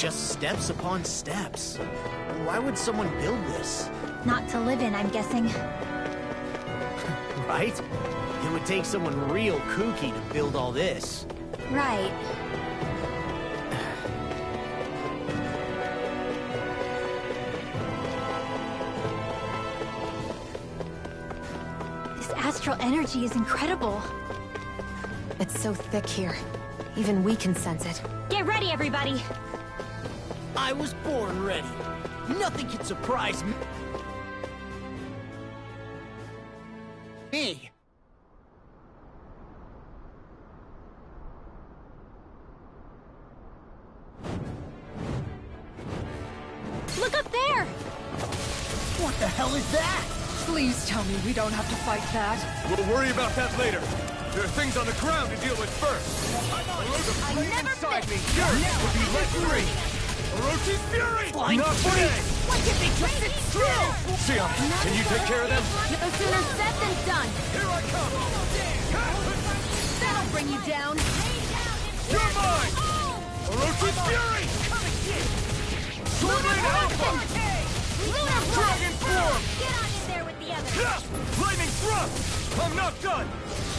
Just steps upon steps. Why would someone build this? Not to live in, I'm guessing. Right? It would take someone real kooky to build all this. Right. This astral energy is incredible. It's so thick here. Even we can sense it. Get ready, everybody! I was born ready. Nothing can surprise me.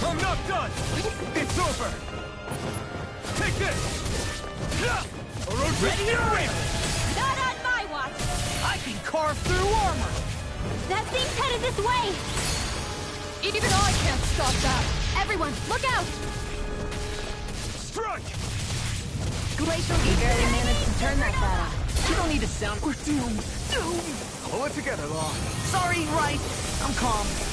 I'm not done! It's over! Take this! Ha! Orochi's fury! Not on my watch. I can carve through armor. That thing's headed this way. Even I can't stop that. Everyone, look out! Strike! Glacial, you barely managed to turn that battle. You don't need to sound. We're doomed. Doomed. Pull it together, Law. Sorry, right. I'm calm.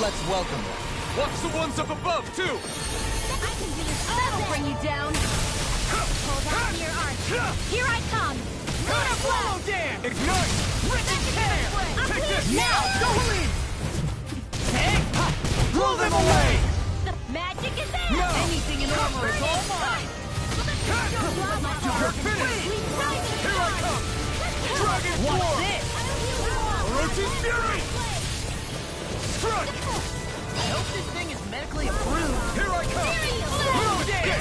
Let's welcome them. Watch the ones up above, too! I can do this. That'll bring you down. Hold on to your arms. Here I come. Lunar Follow blast. Dan. Ignite! Take this! Now, go in. Hey, ha, blow them away. The magic is there. No! Anything in armor is all mine. You're finished! Here I come! Dragon What's form! this? Orochi's fury! Strike! I hope this thing is medically approved. Here I come! Dan.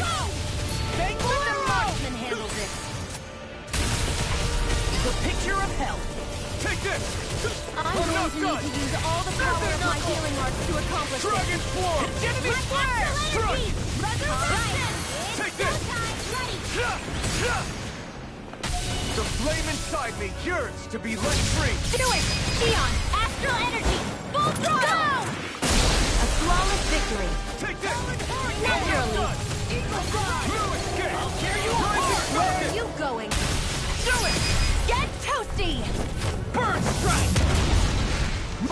Thank the marksman handle this. The picture of hell. Take this! I'm going to need to use all the power of my healing arts to accomplish this. Dragon form! Enemy flare. Strike! Resurrection! Take this! Ready! The flame inside me yearns to be let free! Do it! Shionne, astral energy, full throttle! A flawless victory. Take this! Naturally. Escape! Here you are! Where are you going? Do it! Get toasty! Burn strike!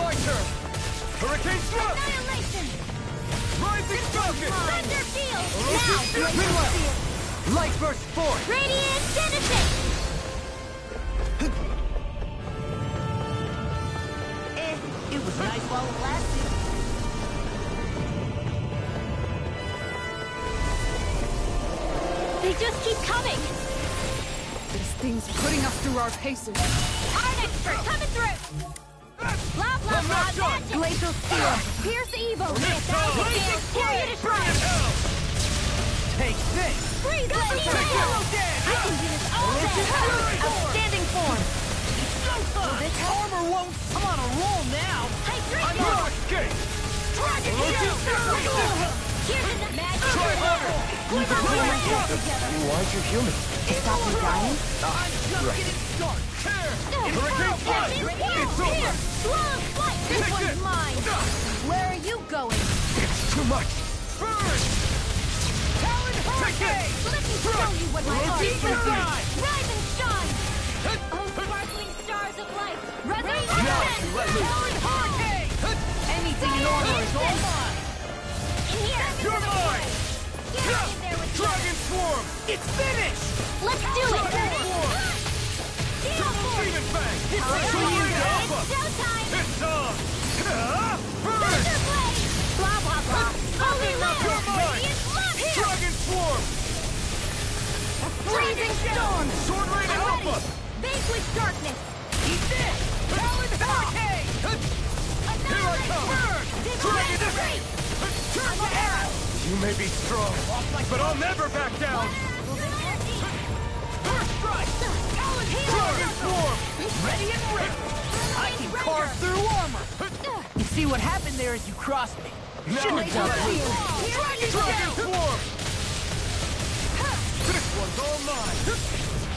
My turn! Hurricane thrust! Annihilation! Rising falcon! Thunder field! Now, fury! Glacial Light burst field! Radiant genesis! Eh, it was nice while it lasted. They just keep coming! This thing's putting us through our paces. Our expert coming through! Blah, blah, blah, magic! Glacial Steel! Pierce Evo! This Thousand time. Gales! You to shrine! Take this! Freeze Blade! Take it. I can do this all day! Outstanding form! Armor won't... I'm on a roll now! Hydration! No escape! Dragon Elusive Shield! Try harder! We've been pulling together! Why'd you human? To stop me dying? I'm just getting started! Hurricane! It's over! This Take one's this. mine! Where are you going? It's too much! Burn! Talon Hurricane! Let me show you what my art Deep can do! Rise and shine! Oh, sparkling stars of light! Resurrection! You! Talon Hurricane! Anything in armor is all mine! Here! You're mine! Get in there with Dragon Swarm! It's finished! Let's do it! Dragon Swarm! Double Demon Fang! Tornado Alpha! Showtime! It's on! Burn! Blah, blah, blah! Holy You're Land! mine! Here! Dragon Swarm! Freezing Storm! Sword Rain! Alpha! Vanquish Darkness! Eat this! Talon Hurricane! Annihilate come. Burn! Dragon Divine You may be strong, but I'll never back down! First strike! Dragon Swarm! Ready and ready! I can carve through armor! You see what happened there is you crossed me. Shouldn't have done that. Dragon Swarm! This one's all mine!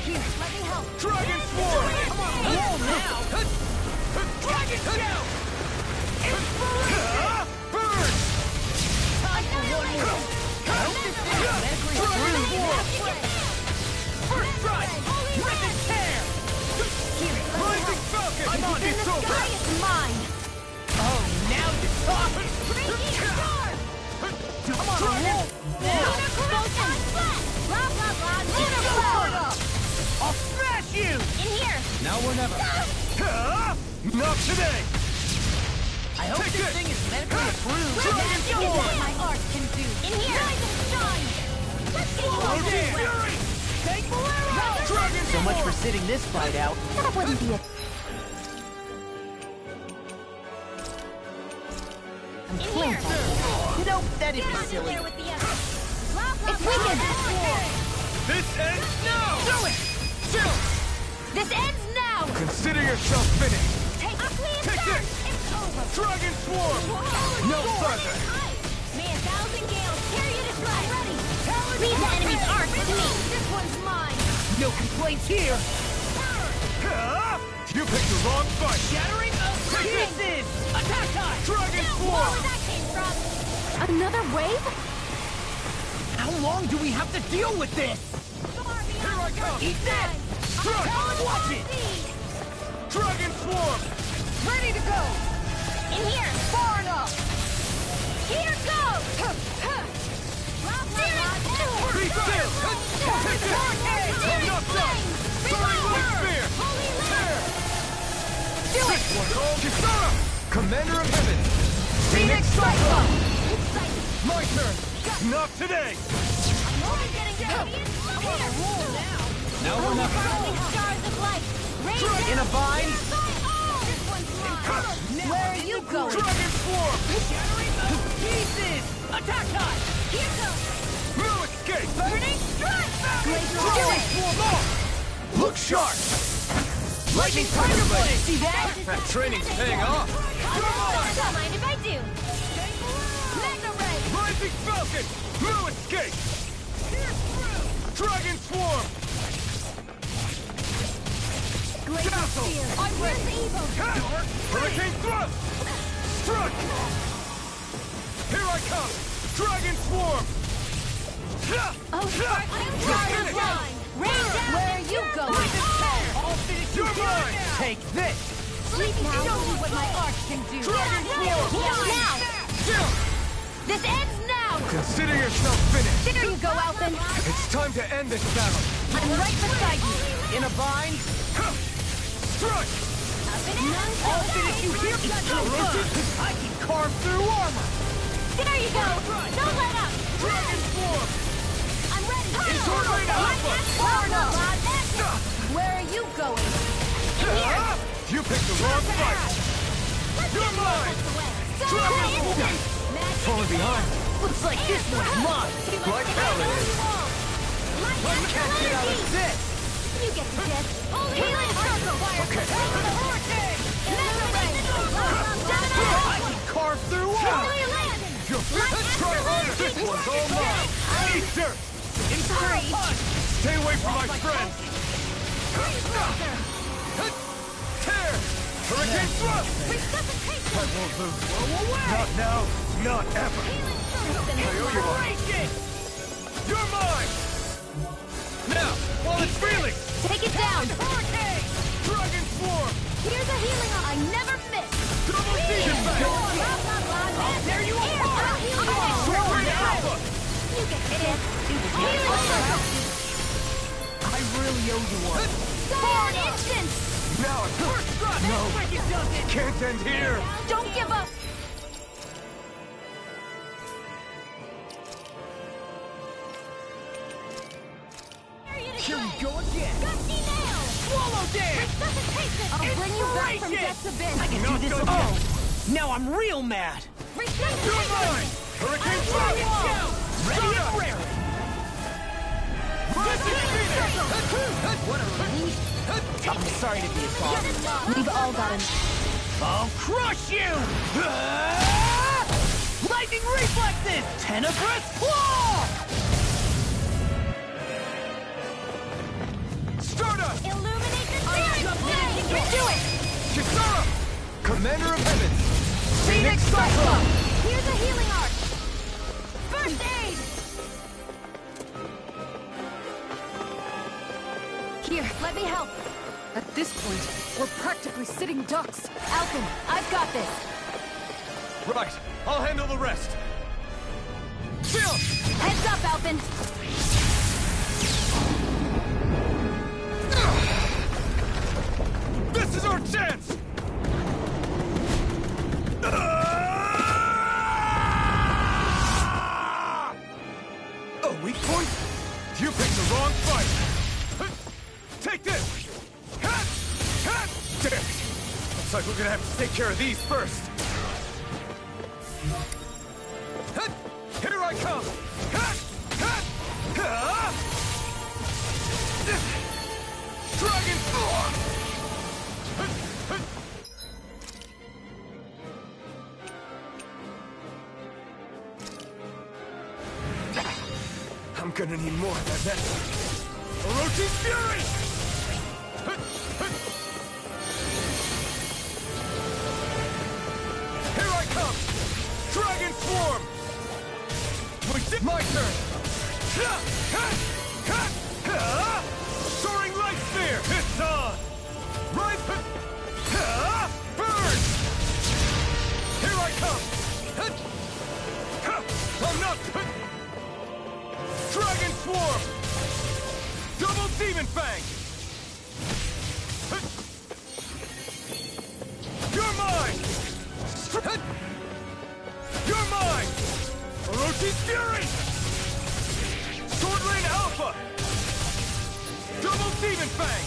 Here, let me help. Dragon Swarm! I'm on roll now! Dragon Shout! Ah, Burn! I'm on it! the sky, it's mine. Oh, now you're talking! I'm on roll now! Blah, blah, blah. Lunar Flood! I'll smash you! In here! Now or never. Ah, Not today! I hope Take this it. thing is medically approved. Dragon Show Swarm! what my art can do. In here! Rise and shine! Let's get you all dear. this. Fury! Take Bolero! Dragon So much for sitting this fight out. That wouldn't be a... I'm flanked. Nope, that'd be silly. With the. Blah, blah, it's weakened! This ends now! Do it! Chill! This ends now! Consider yourself finished! Take a clean Take start! This. It's over! Dragon Swarm! No further! May a thousand gales carry you to shrine! Ready! Leave the enemy's art to me! This one's mine! No complaints here. Ah, You picked the wrong fight! Shattering of pieces. Attack time. Dragon Where Swarm! that came from? Another wave? How long do we have to deal with this? Here I come! Eat that. Strike! Watch it. Dragon Swarm! Ready to go. In here! Far enough. Here goes! Be still! Take this! I'm not done! Soaring Blade Spear! Tear! This one's all Kisara! Commander of Heaven! Phoenix Cyclone! My turn! Not today! Now or never. In a bind. Where are you going? Dragon! Shattering of pieces. Attack time. Here goes! No escape! Burning strike. Dragon Swarm off! Look sharp! Lightning Tiger Blade. See that? That training's paying off! Don't mind if I do. Mega Ray! Rising Falcon! No escape! Dragon Swarm! Dazzle! I'm ready. Hurricane Thrust! Here I come! Dragon Swarm! Oh, Ha! I'm Just tired line. Rain down. Where are you going? I'll finish you mine! Take this! Sleep now. Show me what my art can do. Dragon Swarm! Now. This ends now. Consider yourself finished! There you go, Alphen. It's time to end this battle! I'm right beside you. In a bind. Strike! I'll finish you here. It's fun. I can carve through armor. There you go. Don't let up. Dragon Swarm! I'm ready. Sword Rain Alpha! Enough. Where are you going? Ah! You picked the wrong fight! You're mine! Falling behind. Looks like this one's mine. Like hell it is. I can't get out of this. You get the gist. Healing circle. Okay. Mega. I can carve through walls. Holy land. Let's try harder! This one's all mine! Eat dirt! In. Stay away from my friends! Tear! Hurricane thrust! I won't lose. Not now, not ever. I owe you one. You're mine! Now, while it's feeling! Take it down. Hurricane! Dragon Swarm! Here's a healing I never miss. Double Demon Back! Oh, there you are. Soaring Alpha! You get the gist. Healing circle. I really owe you one. Forward instant. Now it's first strike! No! Can't end here! Don't give up. Here we go again. Gusty nail. Swallow dance. Resuscitation. I'll bring you back from Inspiration. death's abyss. I can do this done alone. yet. Now I'm real mad. You're mine! Hurricane Dragon! Shell. Ready and rare. What a relief. I'm sorry to be a bother. We've all gotten. I'll crush you! Ah! Lightning reflexes! Tenebrous claw! Stardust! Illuminate the series. You can do it. Kisara! Commander of Heavens! Phoenix Cyclone! Here's a healing arc. First aid. Here, let me help. At this point, we're practically sitting ducks. Alphen, I've got this. Right, I'll handle the rest. Phil! Heads up, Alphen. This is our chance! Ah! A weak point? You picked the wrong fight! Take this! Damn it! Looks like we're gonna have to take care of these first! Here I come! Ha! I'm gonna need more of that medicine. Fury! Here I come! Dragon Swarm! My turn! Soaring Light It's on! Right! Burn! Here I come! I'm not... Dragon Swarm! Double Demon Fang! You're mine! You're mine! Fury! Sword Alpha! Double Demon Fang!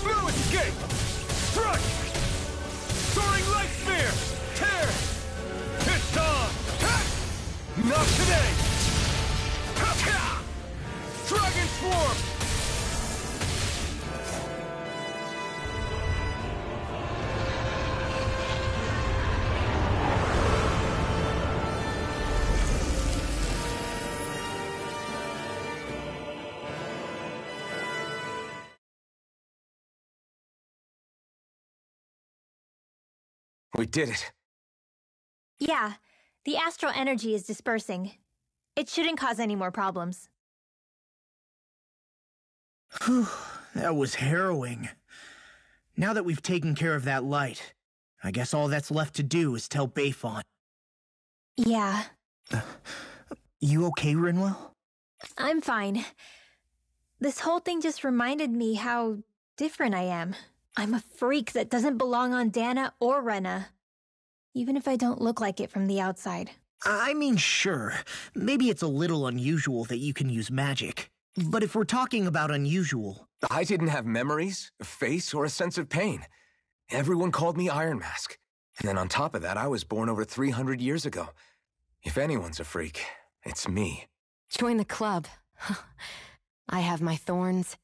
Fluid Escape! Strike! Soaring Light Spear! Tear! It's on! Not today! Dragon Swarm! We did it. Yeah, the astral energy is dispersing. It shouldn't cause any more problems. Whew, that was harrowing. Now that we've taken care of that light, I guess all that's left to do is tell Bayfon. Yeah, uh, You okay, Rinwell? I'm fine. This whole thing just reminded me how different I am. I'm a freak that doesn't belong on Dahna or Rena. Even if I don't look like it from the outside. I mean, sure. Maybe it's a little unusual that you can use magic. But if we're talking about unusual, I didn't have memories, a face, or a sense of pain. Everyone called me Iron Mask. And then on top of that, I was born over 300 years ago. If anyone's a freak, it's me. Join the club. I have my thorns.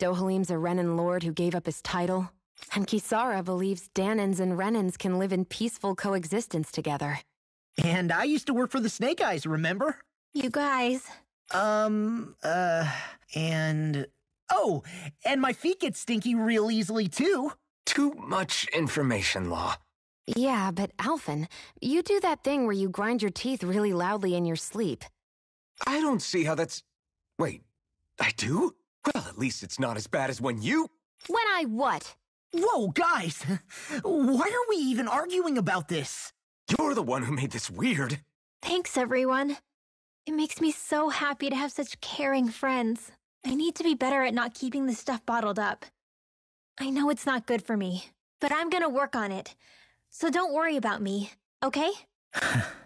Dohalim's a Renan lord who gave up his title. And Kisara believes Dahnans and Renans can live in peaceful coexistence together. And I used to work for the Snake Eyes, remember? You guys. Um, uh, and. Oh, and my feet get stinky real easily, too. Too much information, Law. Yeah, but Alphen, you do that thing where you grind your teeth really loudly in your sleep. I don't see how that's... Wait, I do? Well, at least it's not as bad as when you... When I what? Whoa, guys! Why are we even arguing about this? You're the one who made this weird. Thanks, everyone. It makes me so happy to have such caring friends. I need to be better at not keeping this stuff bottled up. I know it's not good for me, but I'm gonna work on it. So don't worry about me, okay?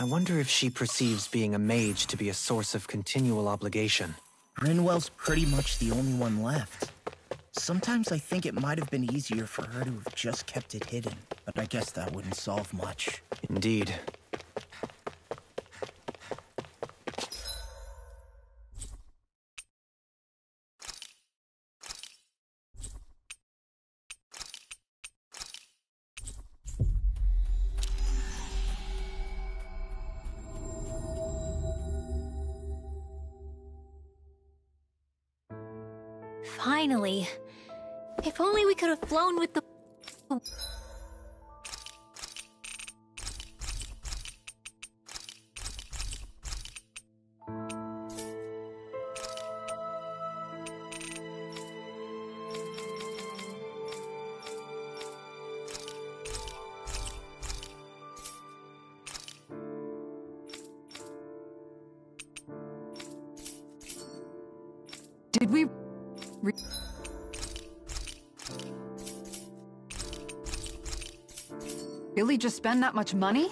I wonder if she perceives being a mage to be a source of continual obligation. Rinwell's pretty much the only one left. Sometimes I think it might have been easier for her to have just kept it hidden, but I guess that wouldn't solve much. Indeed. Could have flown with the... really just spend that much money?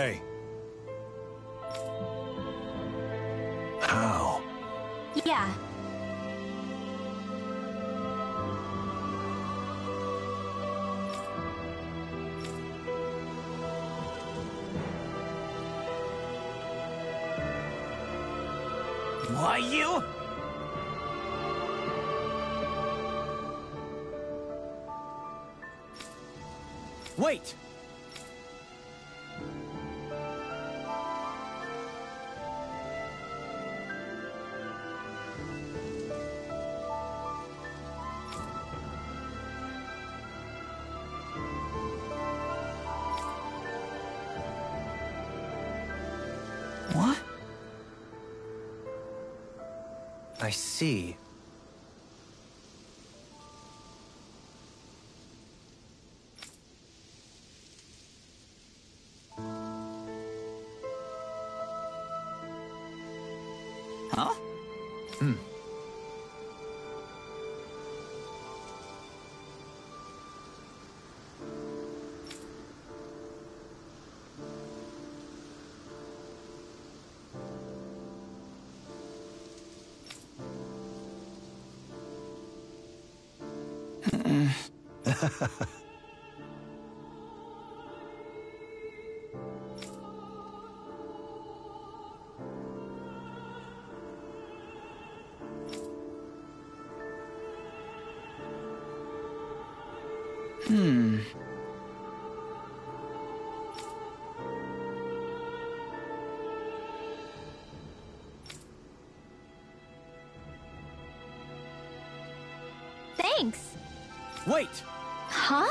Hey, How? Yeah. Why you? Wait! I see. Hmm. Thanks. Wait! Huh?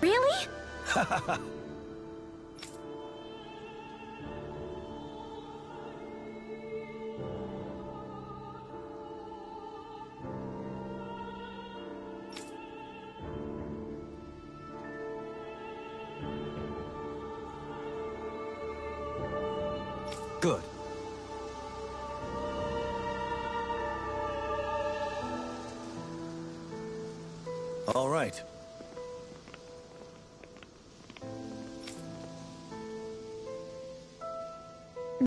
Really? right.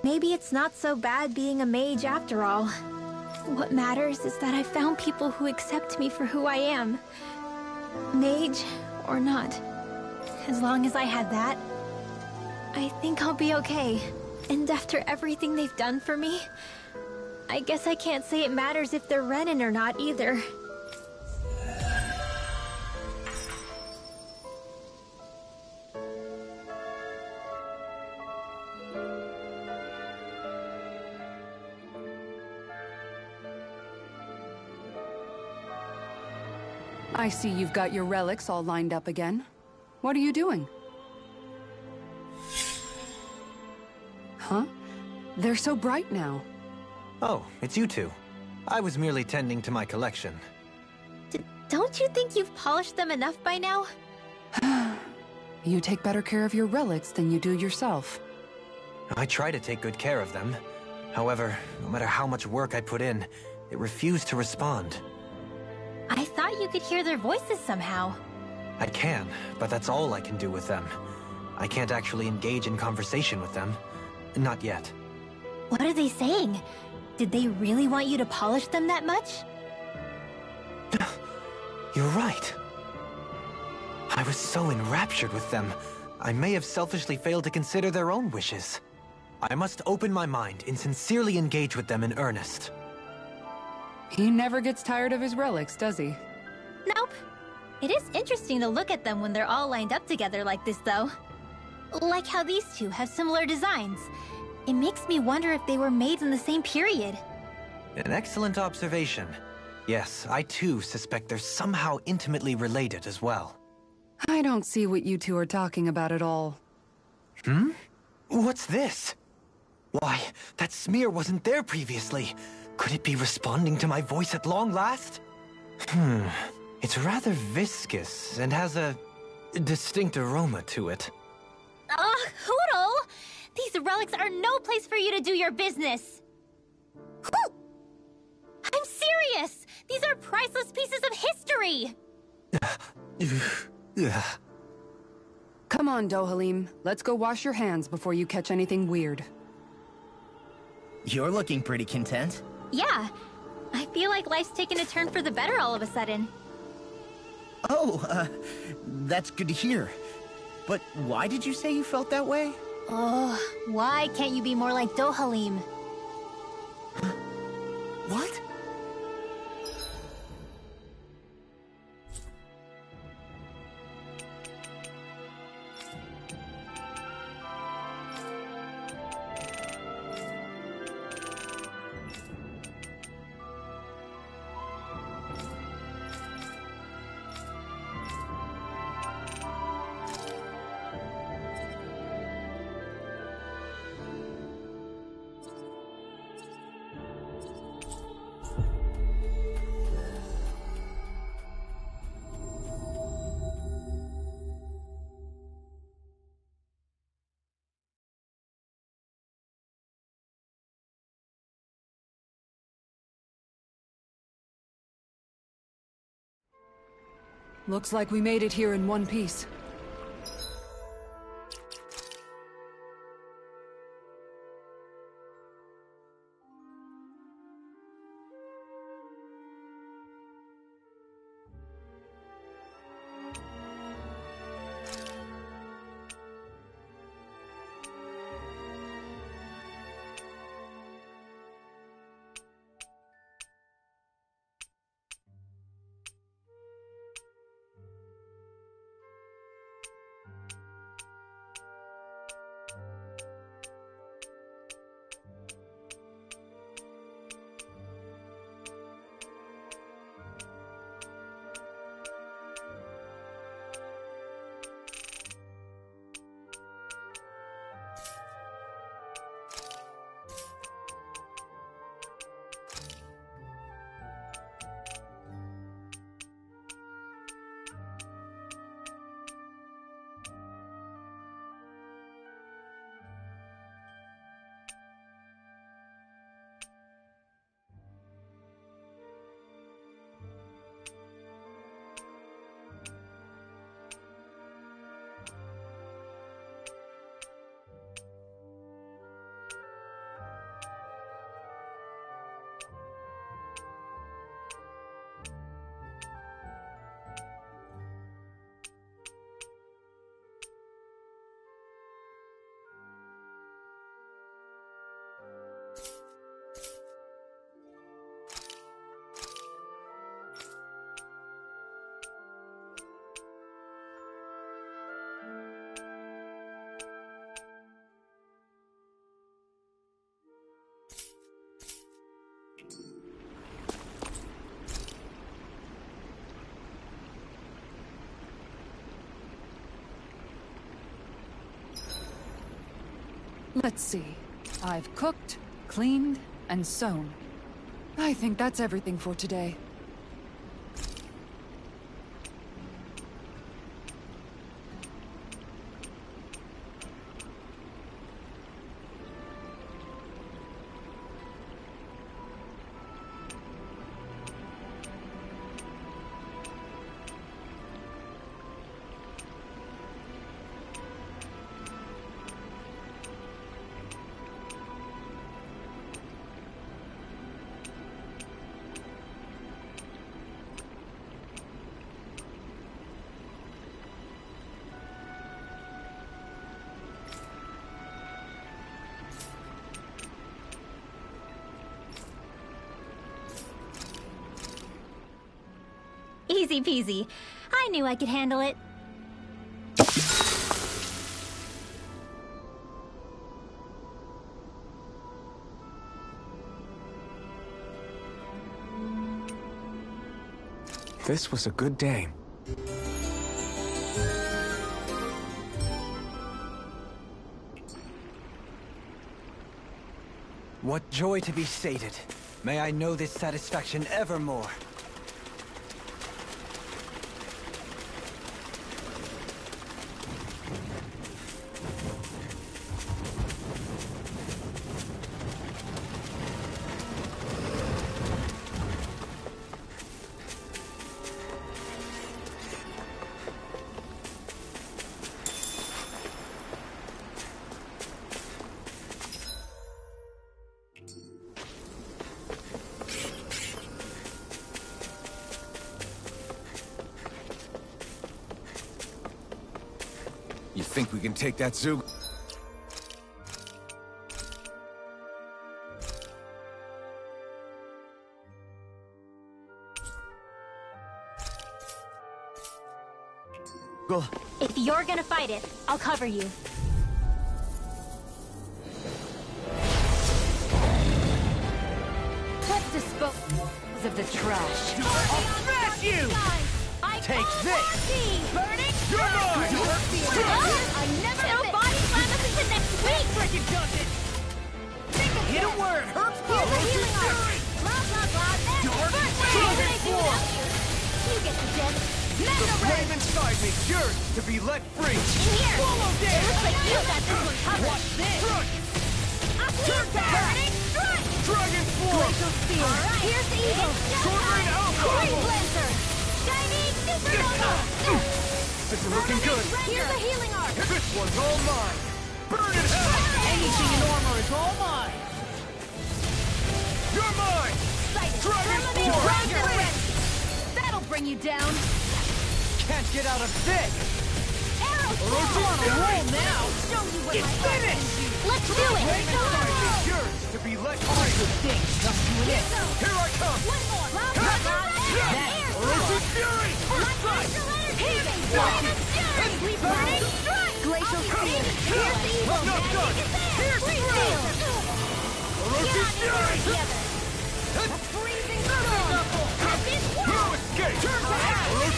Maybe it's not so bad being a mage after all. What matters is that I found people who accept me for who I am. Mage or not. As long as I had that, I think I'll be okay. And after everything they've done for me, I guess I can't say it matters if they're Renan or not either. I see you've got your relics all lined up again. What are you doing? Huh? They're so bright now. Oh, it's you two. I was merely tending to my collection. D don't you think you've polished them enough by now? You take better care of your relics than you do yourself. I try to take good care of them. However, no matter how much work I put in, it refused to respond. I thought you could hear their voices somehow. I can, but that's all I can do with them. I can't actually engage in conversation with them. Not yet. What are they saying? Did they really want you to polish them that much? You're right. I was so enraptured with them, I may have selfishly failed to consider their own wishes. I must open my mind and sincerely engage with them in earnest. He never gets tired of his relics, does he? Nope. It is interesting to look at them when they're all lined up together like this, though. Like how these two have similar designs. It makes me wonder if they were made in the same period. An excellent observation. Yes, I too suspect they're somehow intimately related as well. I don't see what you two are talking about at all. Hmm? What's this? Why, that smear wasn't there previously. Could it be responding to my voice at long last? Hmm. It's rather viscous and has a distinct aroma to it. Ugh, Hootle! These relics are no place for you to do your business! Whew! I'm serious! These are priceless pieces of history! Come on, Dohalim. Let's go wash your hands before you catch anything weird. You're looking pretty content. Yeah, I feel like life's taken a turn for the better all of a sudden. Oh, uh, that's good to hear. But why did you say you felt that way? Oh, why can't you be more like Dohalim? What? Looks like we made it here in one piece. Let's see. I've cooked, cleaned, and sewn. I think that's everything for today. Peasy. I knew I could handle it. This was a good day. What joy to be sated. May I know this satisfaction evermore. Take that? Go. If you're gonna fight it, I'll cover you.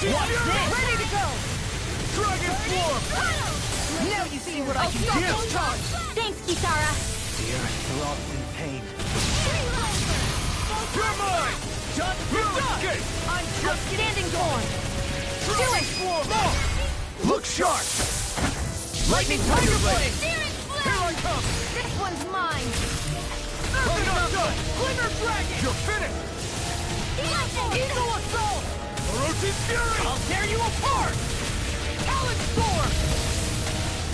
Back! Orochi Fury! Ready to go! Dragon Form! Now you see what I oh, can do! Thanks, Kisara! The earth throbs in pain. You're mine! Done No escape! I'm just standing torn! Dragon Form! Look sharp! Lightning Tiger Blade! Here I come! This one's mine! Oh, I'm not done! Glimmer Dragon! You're finished! Eagle Assault! Orochi Fury! I'll tear you apart! Talon Storm!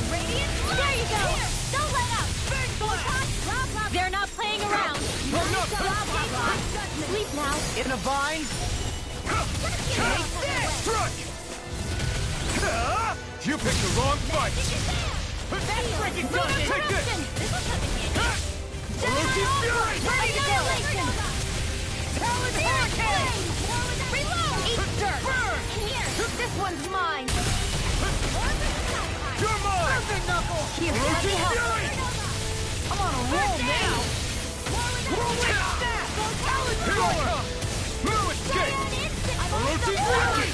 Radiant There you go! Don't let up! Big blast! They're not playing around! I'm not Blah, blah, blah. Sleep now! In a vine? Take this! Struck! You picked the wrong fight! That's freaking good! Take this! Orochi Fury! Ready to go! Talon Hurricane! Reload! Eat dirt! Burn! Here! This one's mine! You're mine! Knuckle! Here, let me help! I'm on a roll now! Whirlwind Snap! Here I come! No escape! Orochi Fury!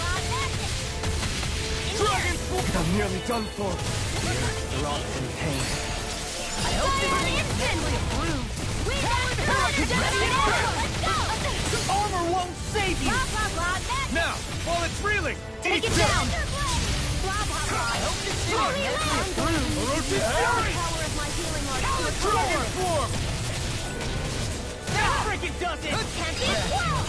Dragon Form! I'm nearly done for. Throbs in pain. I hope this is deadly Armor won't save you! Blah, blah, blah, Now, while it's reeling, Take it down! Blah, blah, blah. I hope this thing Holy is deadly approved! Orochi The Fury! power of my healing art to Dragon! Form! That freaking does it! Can't this well!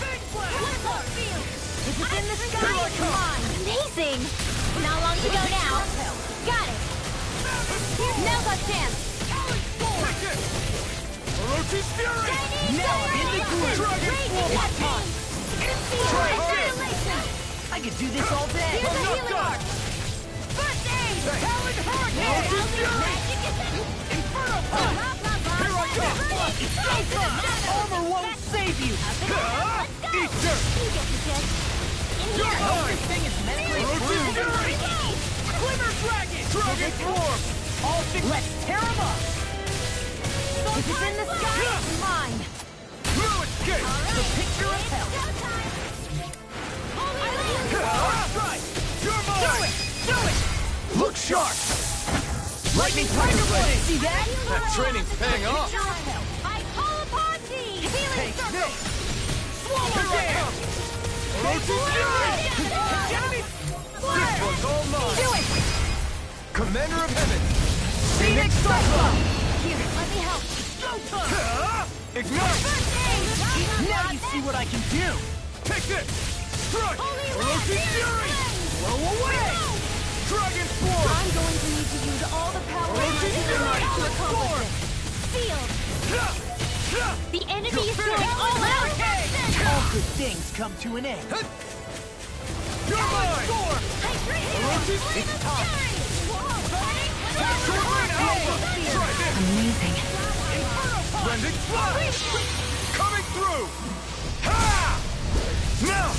Big blast! If it's in the sky, it's come. mine! Amazing! Not long to go now. Got it! Now's our chance! Take this! Orochi Fury! Now I'm in the! Dragon Annihilation! I could do this all day! Here's I'm. First aid! Hurricane! Magic is Inferno Punch! Here I come! It's! Armor won't save you! Eat dirt! You get the gist. In You're here! mine! thing is mentally Orochi Fury! Glimmer Dragon! Dragon Let's tear him up! If it's in the sky, it's mine! No escape! The picture of hell! Right! You're mine! Do it! Do it! Look sharp! Lightning Tiger Blade! See that? That training's paying off! I call upon thee! Healing Take circle! this! Swallow down! Orochi Fury! Enemy! This one's all mine! Do it! Commander of Heaven! Phoenix Cyclone! help. Ignite! Now, you see what I can do! Take this! Strike! Orochi Fury! Blow away! Dragon Force! I'm going to need to use all the power Orochi Fury! Force! Sealed! The enemy is going all out! All good things come to an end! You're mine! Orochi! It's time! Amazing! Blending Flash! Coming through! Ha! Now!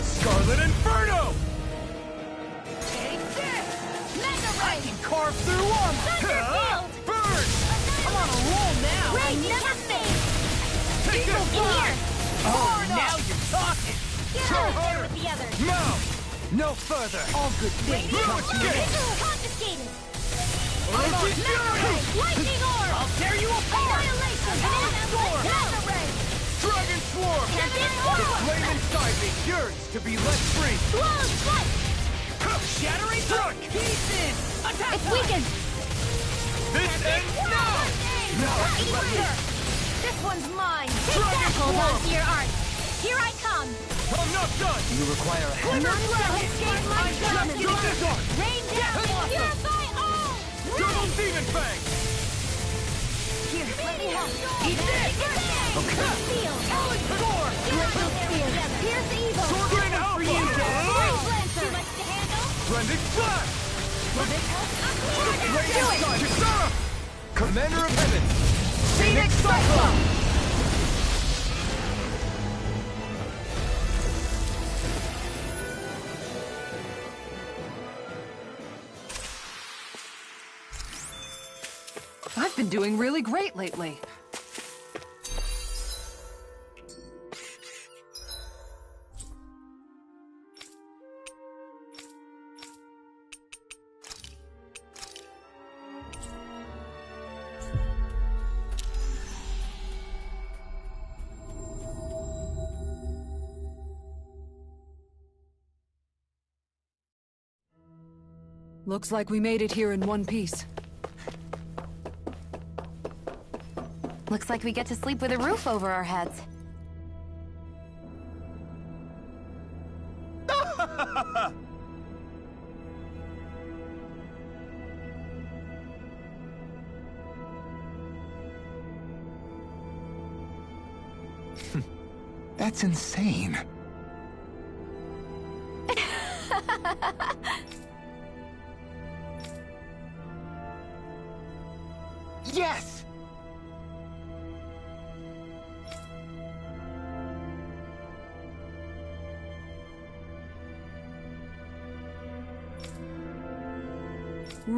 Scarlet Inferno! Take this! Mega Ray! I can carve through armor! Thunderfield! Burn! I'm on a roll now! Ray never fades! Take this! Fire! Oh, now you're talking! Get Go out with the others! Now! No further! All good things come to an confiscated! Lightning Orb! I'll tear you apart! Annihilation! Banana Storm! Ray! Dragon Swarm! Champion The Swarm! flame inside me yearns to be let free! Blown Slice! Shattering Struck! Pieces! Attack It's weakened! This ends now! Now I can let loose! This one's mine! Take Dragon that! Hold on Swarm! to your art! Here I come! I'm not done! You require a hand. None shall escape my Just dominance! this one! Rain down and purify all! Double Demon Fang! Here, let me help! Eat this! Okay! Seal! Talon Score! Crystal Spear! Pierce evil! Sword Alpha! Flame Lancer! Too much to handle? Blending Flash! Will this help? Do it! Kisara! Commander of Heaven! Phoenix Cyclone! I've been doing really great lately. Looks like we made it here in one piece. Looks like we get to sleep with a roof over our heads. That's insane. Yes!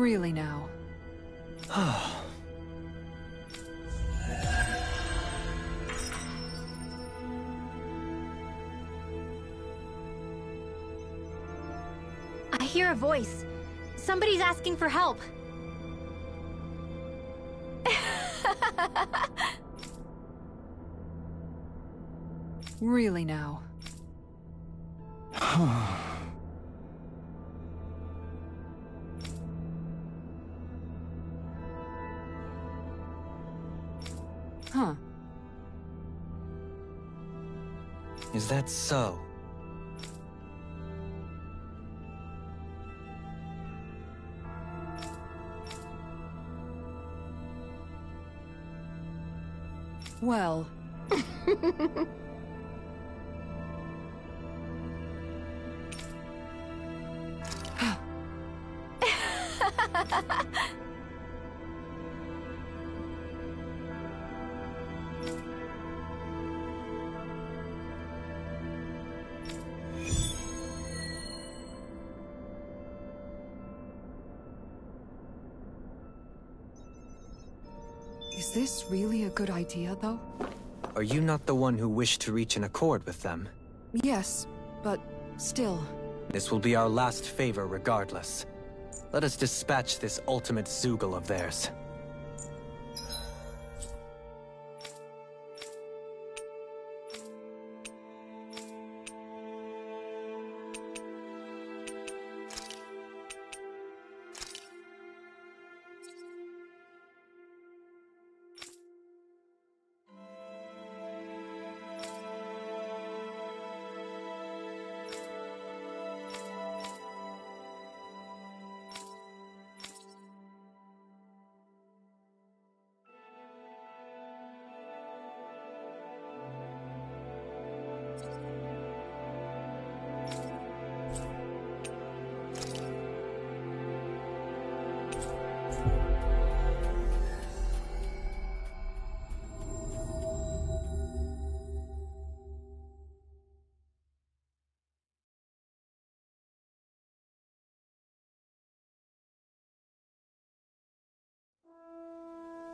Really now. I hear a voice. Somebody's asking for help. Really now. Is that so? Well, though? Are you not the one who wished to reach an accord with them? Yes, but still. This will be our last favor regardless. Let us dispatch this ultimate Zeugle of theirs.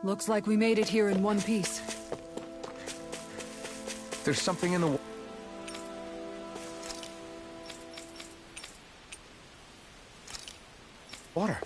Looks like we made it here in one piece. There's something in the... wa- Water.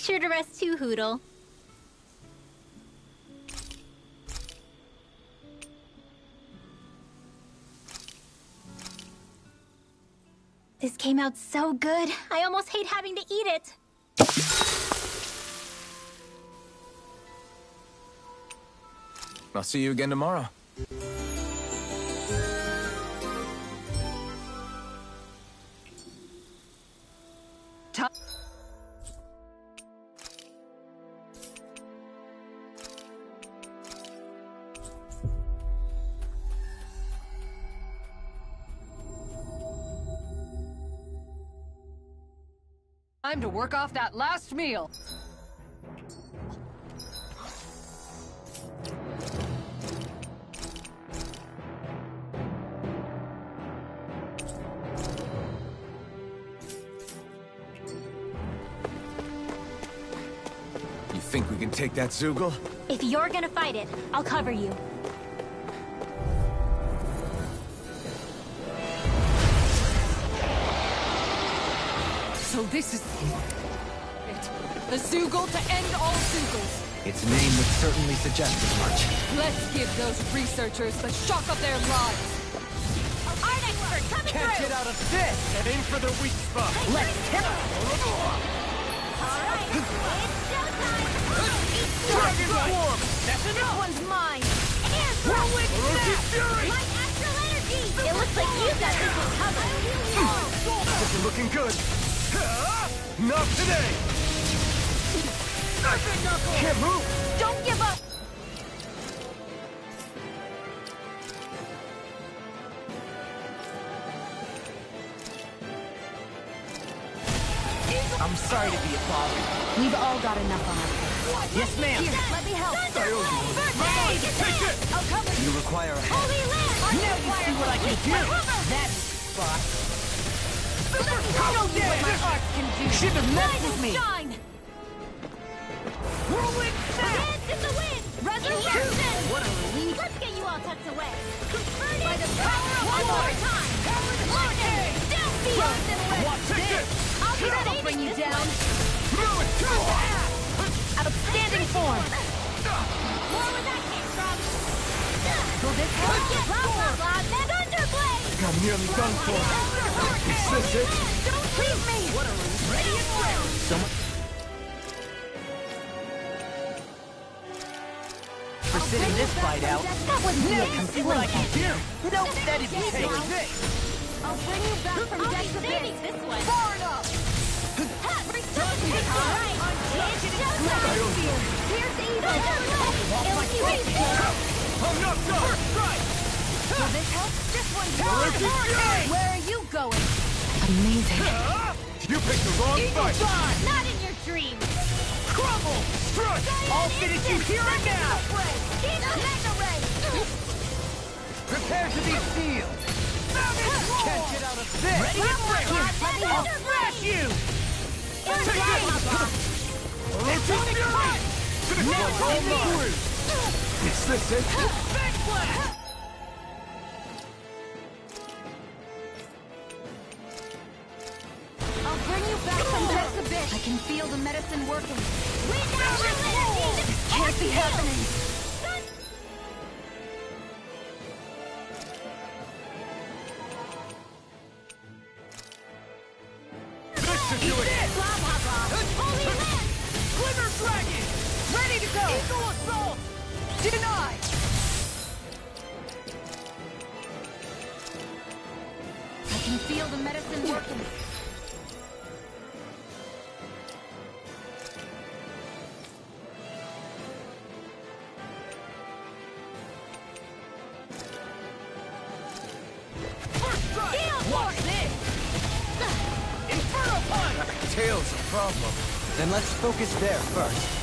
Make sure to rest too, Hootle. This came out so good. I almost hate having to eat it. I'll see you again tomorrow. Work off that last meal. You think we can take that Zeugle? If you're gonna fight it, I'll cover you. So this is it. The Zeugle to end all Zeugles. Its name would certainly suggest as much. Let's give those researchers the shock of their lives. Art expert coming Can't through! get out of this! And in for the weak spot! Let's tip Alright, it's showtime! Dragon Swarm! This one's mine! Air Whirlwind Snap! Fury! My astral energy! It looks like you got this one covered! This is looking good! Not today! Can't move! Don't give up! I'm sorry to be a bother. We've all got enough on our. Yes, ma'am. Here, let me help. Take it! I'll cover You require a hand. Holy land! Now you see what I can do. That spot. You what my art can do! Should have messed with me. Shine! Whirlwind. Dance in the wind! Resurrection! What a relief. Let's get you all tucked away! By the power of one more time! Lightning! Downfield! Watch this. I'll be ready to bring you down! Outstanding form! More where that came from! Will this help? Blah, blah, blah! Thunderblade! I'm nearly done for. For sitting this fight out. Was see what I can do. No, this. I'll bring you back from I'll be this one. Far enough! Alright, it's showtime! Here's evil! Illusion! I'm not done! Will this help? Is mine! yours! Where are you going? Amazing. You picked the wrong fight! Not in your dreams! Crumble! Strike! I'll finish you here and now! Prepare to be sealed! Can't get out of this! Ready to break! I'll smash you! Take this! Orochi's Fury! Now in the Is this it? Big Blast! I can feel the medicine working. Can't be happening. There first.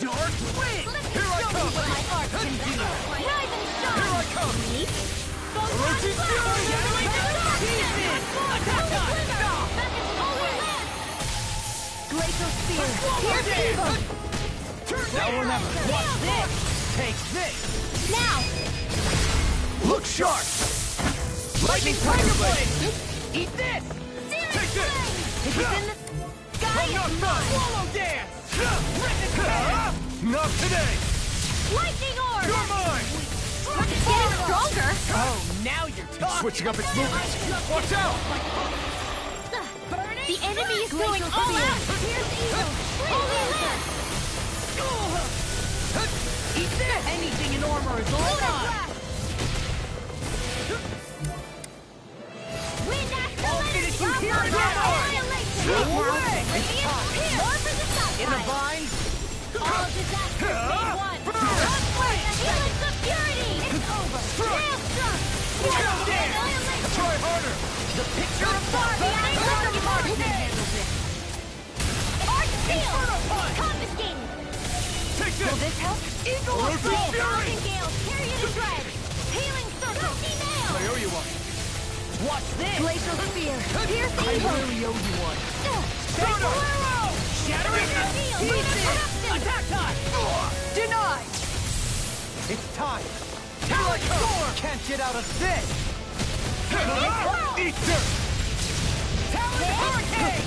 Let me Here I come! you what my art can do! Rise and shine! Here I come! Orochi's Fury! Attack! Stop! Glacial Spear! It! evil! Now down! never. Watch this! Take this! Now! Look sharp! Lightning Tiger Blade! Eat this! Take this! If it's in the sky, I'm not it's done! mine! Swallow dance! Rip! Not today! Lightning Orb! You're mine! It's getting stronger! Oh, now you're talking! Switching up its movements. Watch out! The enemy is going all out! Here's evil! Holy Land! Eat this! Anything in armor is all Lunar mine! I'll Energy! finish you here and now! Annihilation! Go Now, away! ready and here! More for the In the vines! All disasters made one! The helix of purity! It's over! Nail struck! Down there! Try harder! The picture of behind Thunder Thunder Martin Martin! handles it! Arch Punch! Confiscated! Take this! Will this help? Eagle Roll! Assault! Thousand Gales! Period of dread! Healing Circle! Nail! I owe you one. Watch this! Glacial Spear! Pierce I evil! really owe you one. Sonar! Shattering it! Seal! Lunar Pieces! Attack time! Denied! It's time. Here I! Can't get out of this. Eat dirt! Talon Hurricane!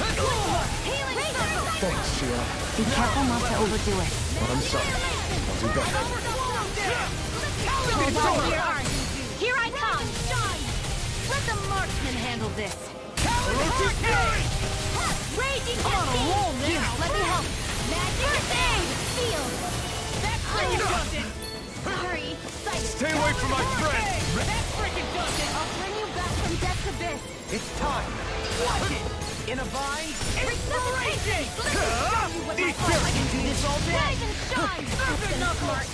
Thanks, Sheila. Be careful not to overdo it. I'm sorry. I'll do better. Hold on to your arms. Here I come! Let the marksman handle this. Hurricane! Raging I'm on a roll now. Here, let me help. Magic aid! Feel! That freaking does it! Sorry. Stay away from my friend! That freaking it! I'll bring you back from death's abyss. It's time. Watch it! In a vine, inspiration! Eat I can do this all day! Rise and shine! Perfect knuckles!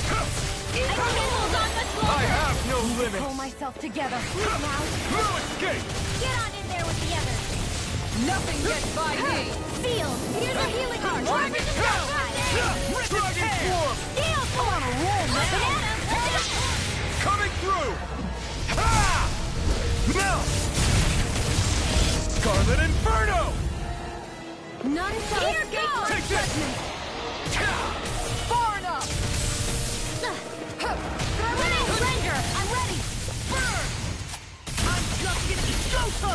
I can't hold on much longer! I have no limits! Pull myself together. Please now. No escape! Get on in there with the others. Nothing gets by me! Feel! Here's a healing heart! Drive it down! Rip his Dragon hair! Swarm! Steel form! Roll now! Banana! Coming through! Ha! Now! Scarlet Inferno! None shall Here escape goes! my Take this! judgment.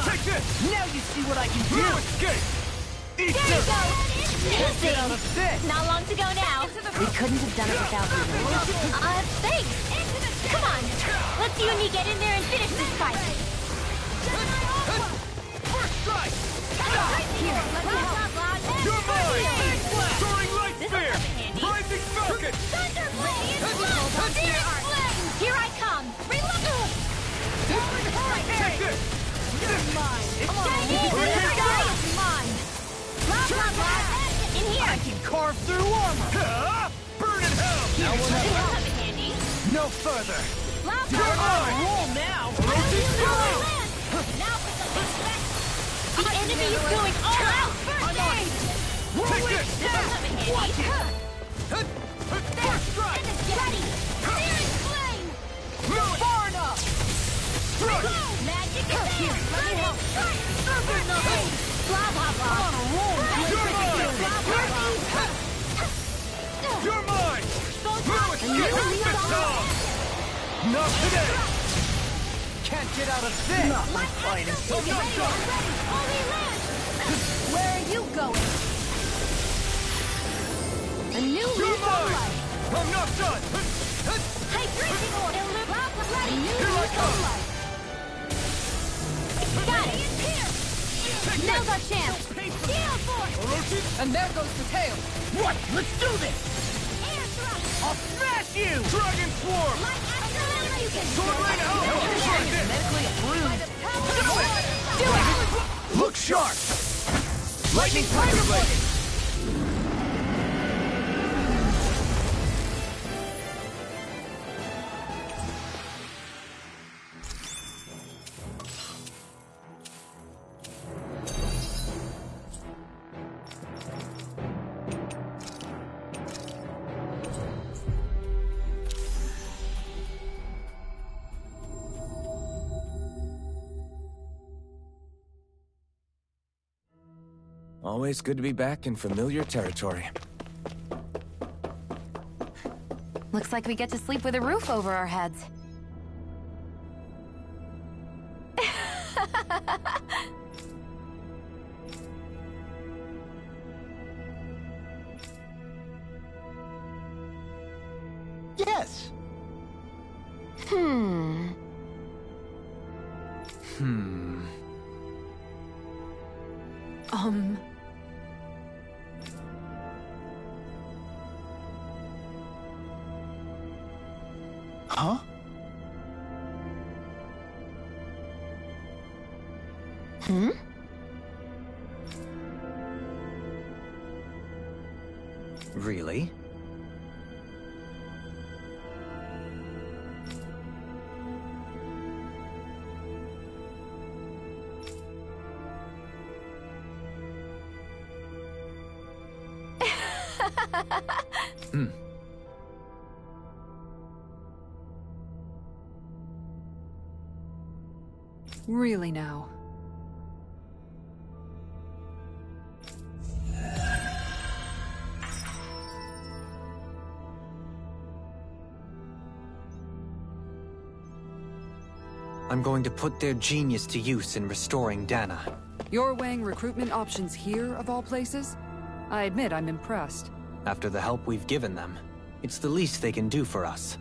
Take this! Now you see what I can do! No escape! Eat There you go! Get out of this! Not long to go now. We couldn't have done it without you. Uh, thanks. Come on. Let's you and me get in there and finish this fight. First strike! Here, let me help. You're mine! Soaring Light This Spear! will come in handy. Rising Falcon! Carve through armor! Ha! Burn in hell! Now we'll This have come in handy. no further! Blah, You're blah, blah. Roll now! Now for some respect. The enemy is going all out. First aid. Take this! This will come in handy. First strike! Ready. Searing flame. Far enough! Strike! Magic knuckles! Blah, blah, blah. I'm on a roll! You're mine! You're mine! No escape! You This on. Not today! Can't get out of this! Not my finest! Ready, ready. Holy land. Where are you going? A new You're mine! life. I'm not done! Hydration order. Blah, blah, blah. A new Here I come. life. Got it. Now's our chance. Steel force. And there goes the tail! What? Let's do this! Air thrust. I'll smash you! Dragon Swarm! Light acceleration. Sword Rain Alpha! Try this! Medically approved! Do it. Look sharp! Lightning Tiger Blade! Always good to be back in familiar territory. Looks like we get to sleep with a roof over our heads. Yes. Hmm. Hmm. Um... Huh? Hmm? Really? Hmm. Really now. I'm going to put their genius to use in restoring Dahna. You're weighing recruitment options here, of all places? I admit I'm impressed. After the help we've given them, it's the least they can do for us.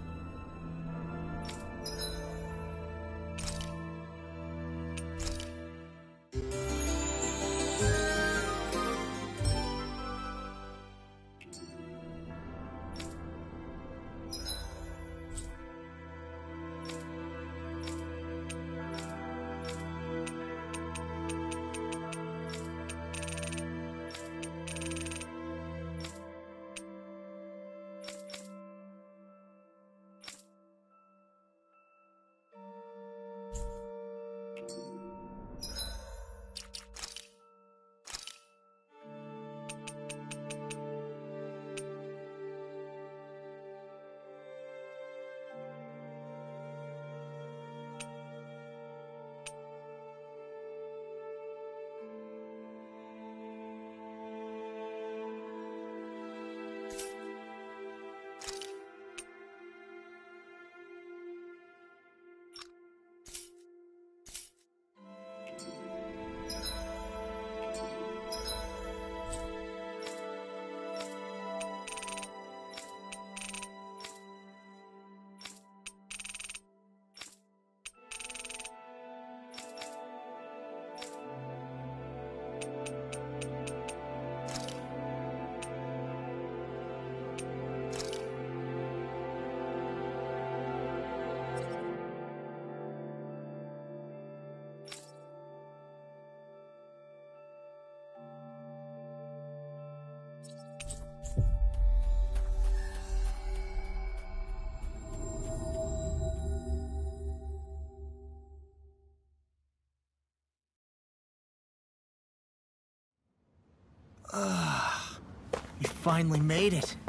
Finally made it.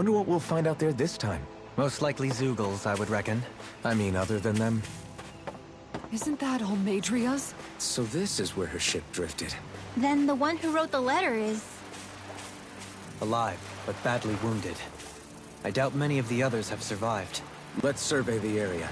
Wonder what we'll find out there this time. Most likely Zeugles, I would reckon. I mean, other than them. Isn't that Almeidrea's? So this is where her ship drifted. Then the one who wrote the letter is... Alive, but badly wounded. I doubt many of the others have survived. Let's survey the area.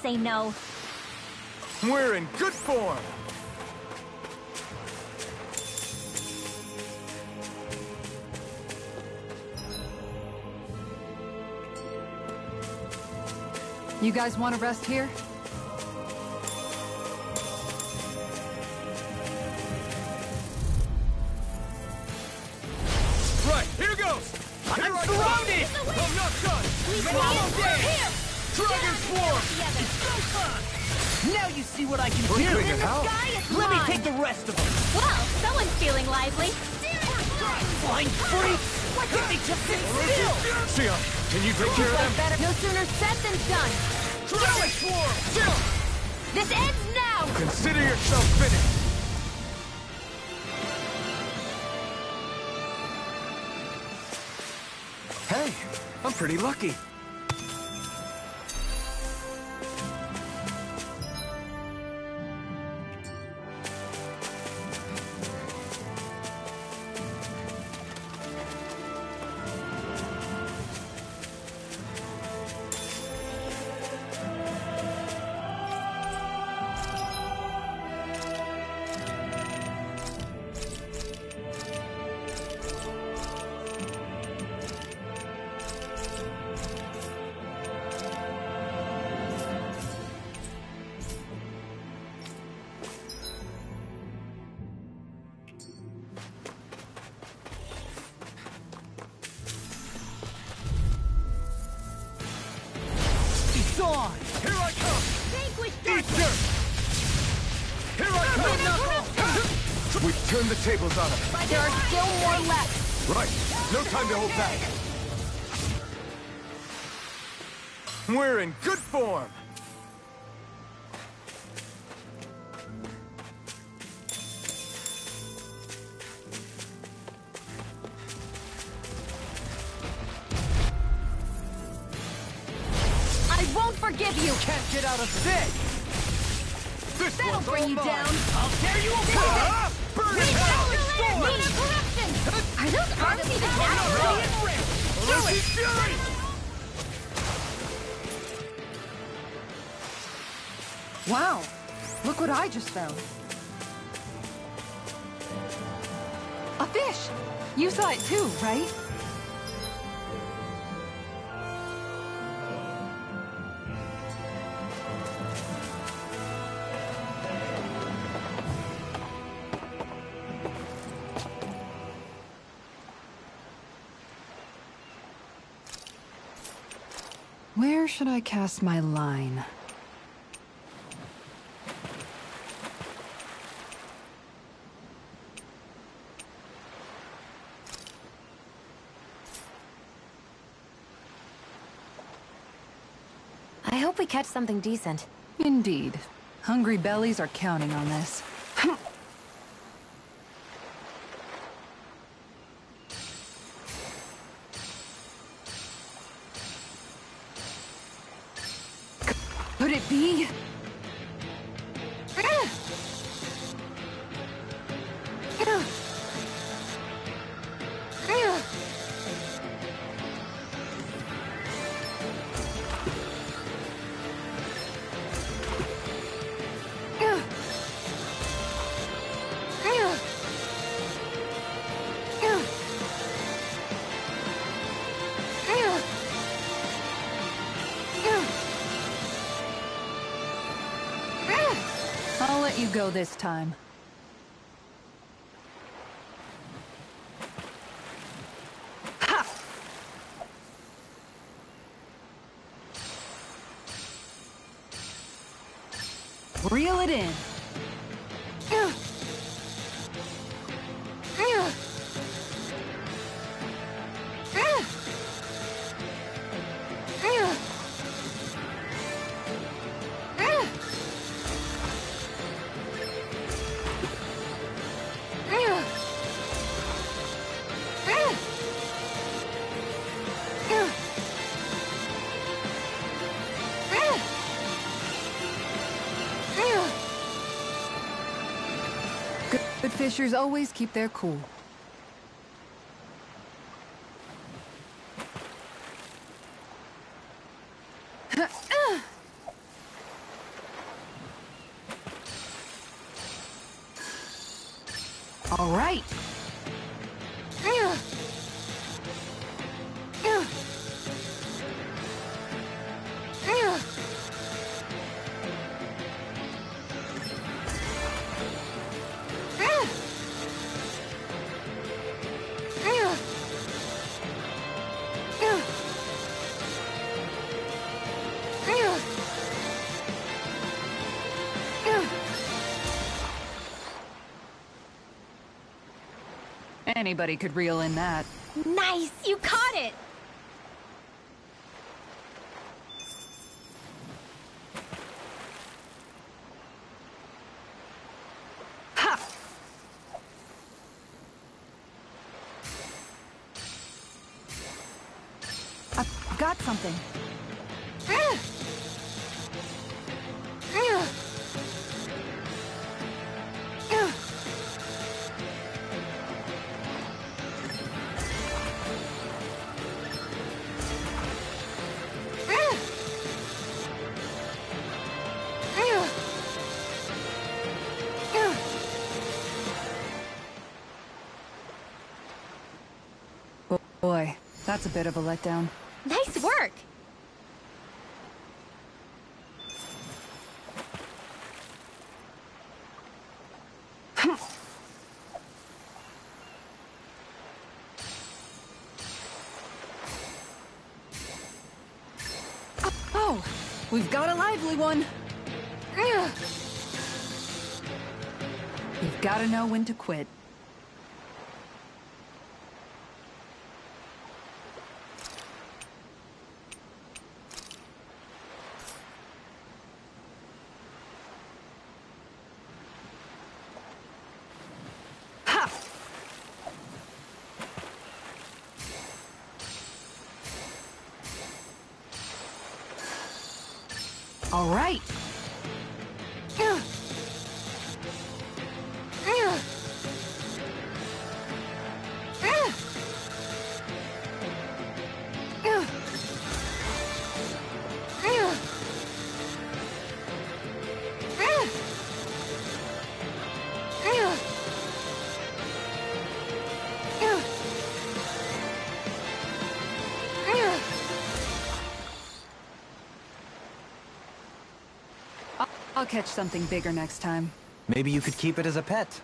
Say no? We're in good form! You guys want to rest here? What I can We're do! doing it how? Let me take the rest of them! Well, someone's feeling lively. Flying freak! Why can't they just sit still? Can you take care of them? Better no sooner said than done. Swarm! Jump! This ends now! Consider yourself finished! Hey, I'm pretty lucky. Should I cast my line? I hope we catch something decent. Indeed. Hungry bellies are counting on this. This time. Fishers always keep their cool. Anybody could reel in that. Nice! You caught it! That's a bit of a letdown. Nice work! oh, we've got a lively one. You've got to know when to quit. I'll catch something bigger next time. Maybe you could keep it as a pet.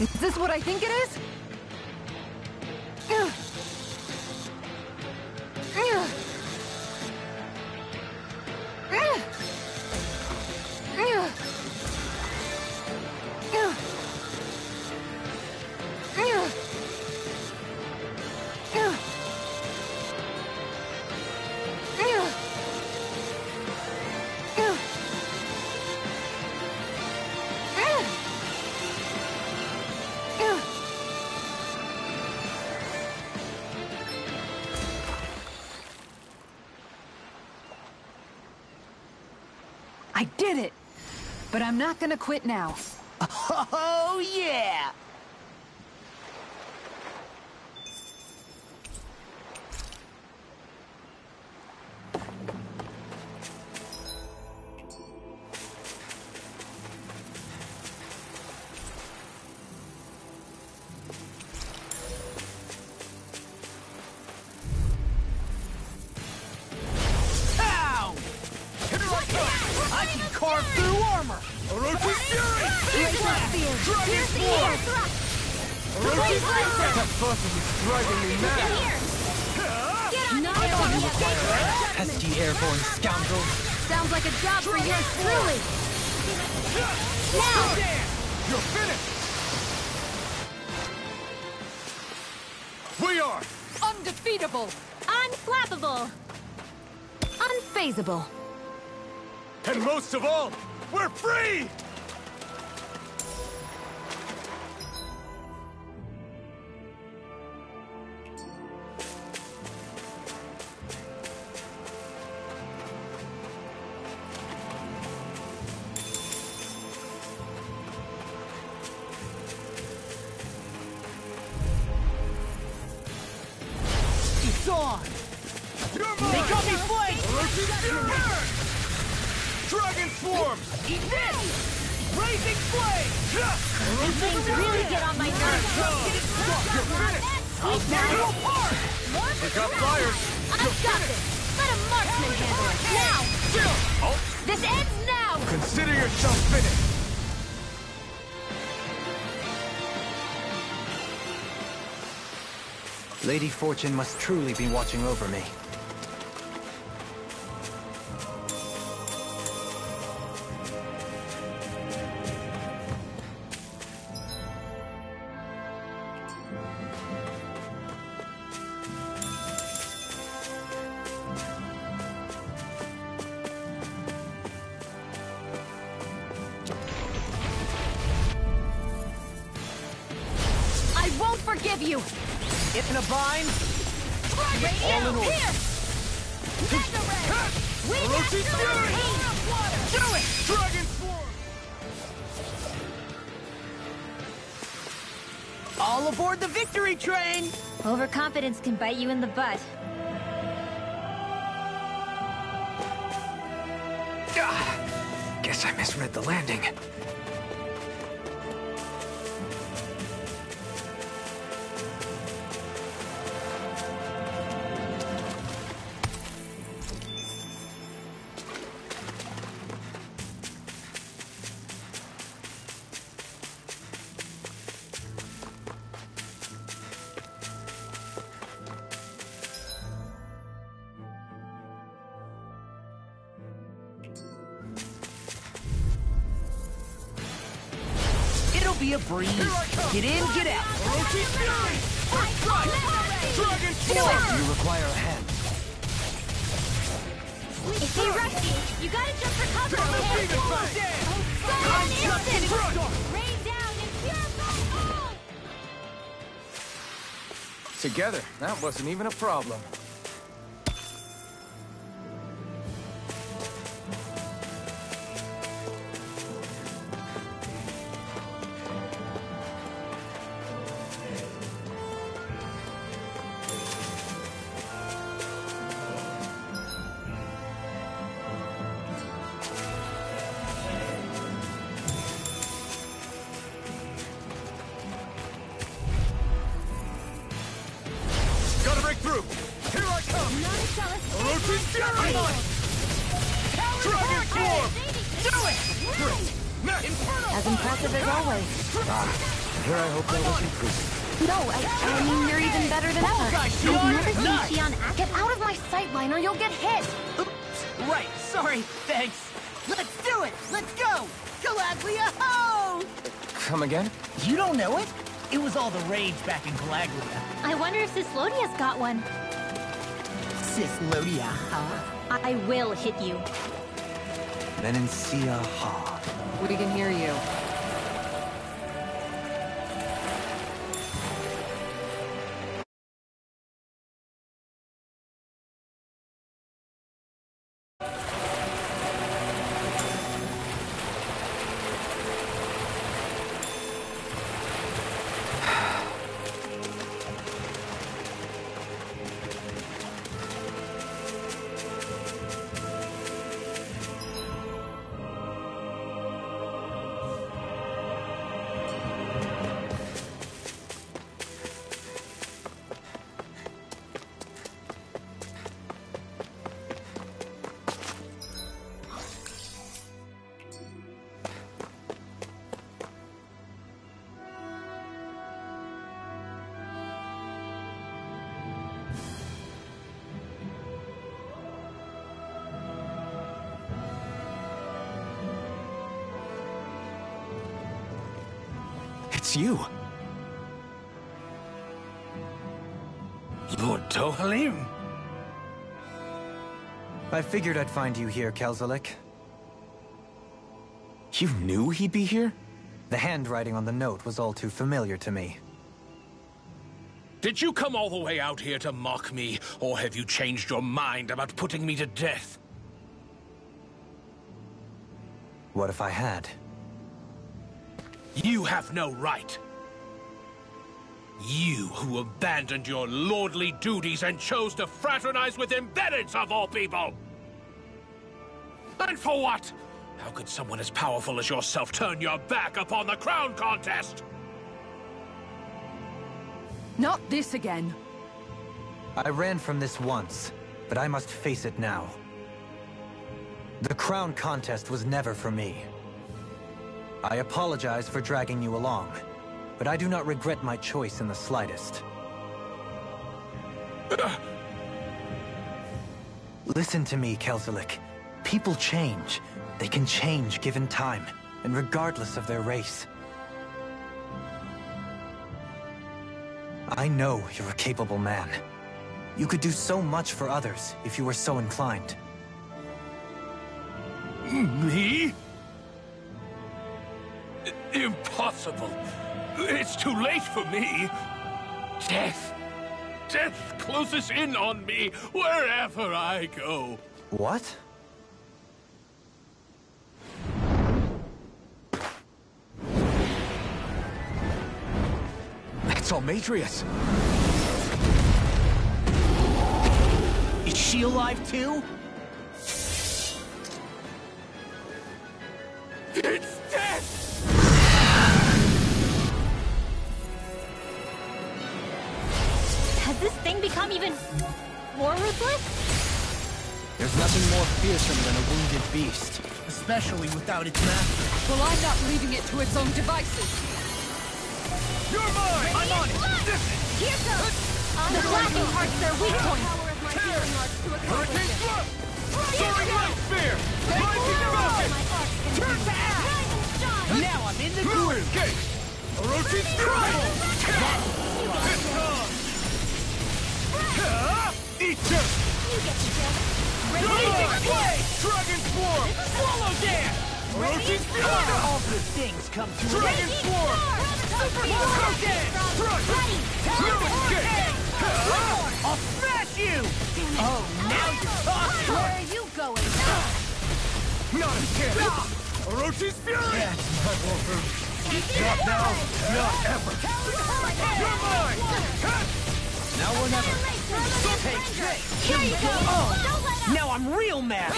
Is this what I think it is? I'm not gonna quit now. Oh, yeah! fortune must truly be watching over me. confidence can bite you in the butt. Be a breeze. Get in, get out. Orochi Fury! First strike! Dragon You require a hand. If they rush you, you gotta jump for cover, okay? Demon Fang! Silent instant! Rain down and purify all! Together, that wasn't even a problem. Menancia Ha. It's you. Lord Dohalim! I figured I'd find you here, Kelzalik. You knew he'd be here? The handwriting on the note was all too familiar to me. Did you come all the way out here to mock me, or have you changed your mind about putting me to death? What if I had? You have no right. You who abandoned your lordly duties and chose to fraternize with embeddeds of all people! And for what? How could someone as powerful as yourself turn your back upon the crown contest? Not this again. I ran from this once, but I must face it now. The crown contest was never for me. I apologize for dragging you along, but I do not regret my choice in the slightest. Listen to me, Kelzalik. People change. They can change given time, and regardless of their race. I know you're a capable man. You could do so much for others if you were so inclined. Me? Impossible. It's too late for me. Death. Death closes in on me wherever I go. What? That's Almatrius. Is she alive too? Fearsome than a wounded beast. Especially without its master. Well, I'm not leaving it to its own devices. You're mine! I'm on it! Here goes! The flashing heart's their weak point. Hurricane Thrust! Soaring Light Spear! Rising Falcon! Turn to ash! Now I'm in the groove! Gate! Orochi's Fury! Eat you! You get gist. Ready Come on! to play! Dragon Form! Swallow dance! Orochi's Fury! All good things come to Dragon. Form! Super dance! Ready! I'll smash you! Oh, now you're talking! Where are you going? Not a chance! Orochi's Fury! Not now, not ever! You're mine! Now or never. Take this. Here you go. Now I'm real mad.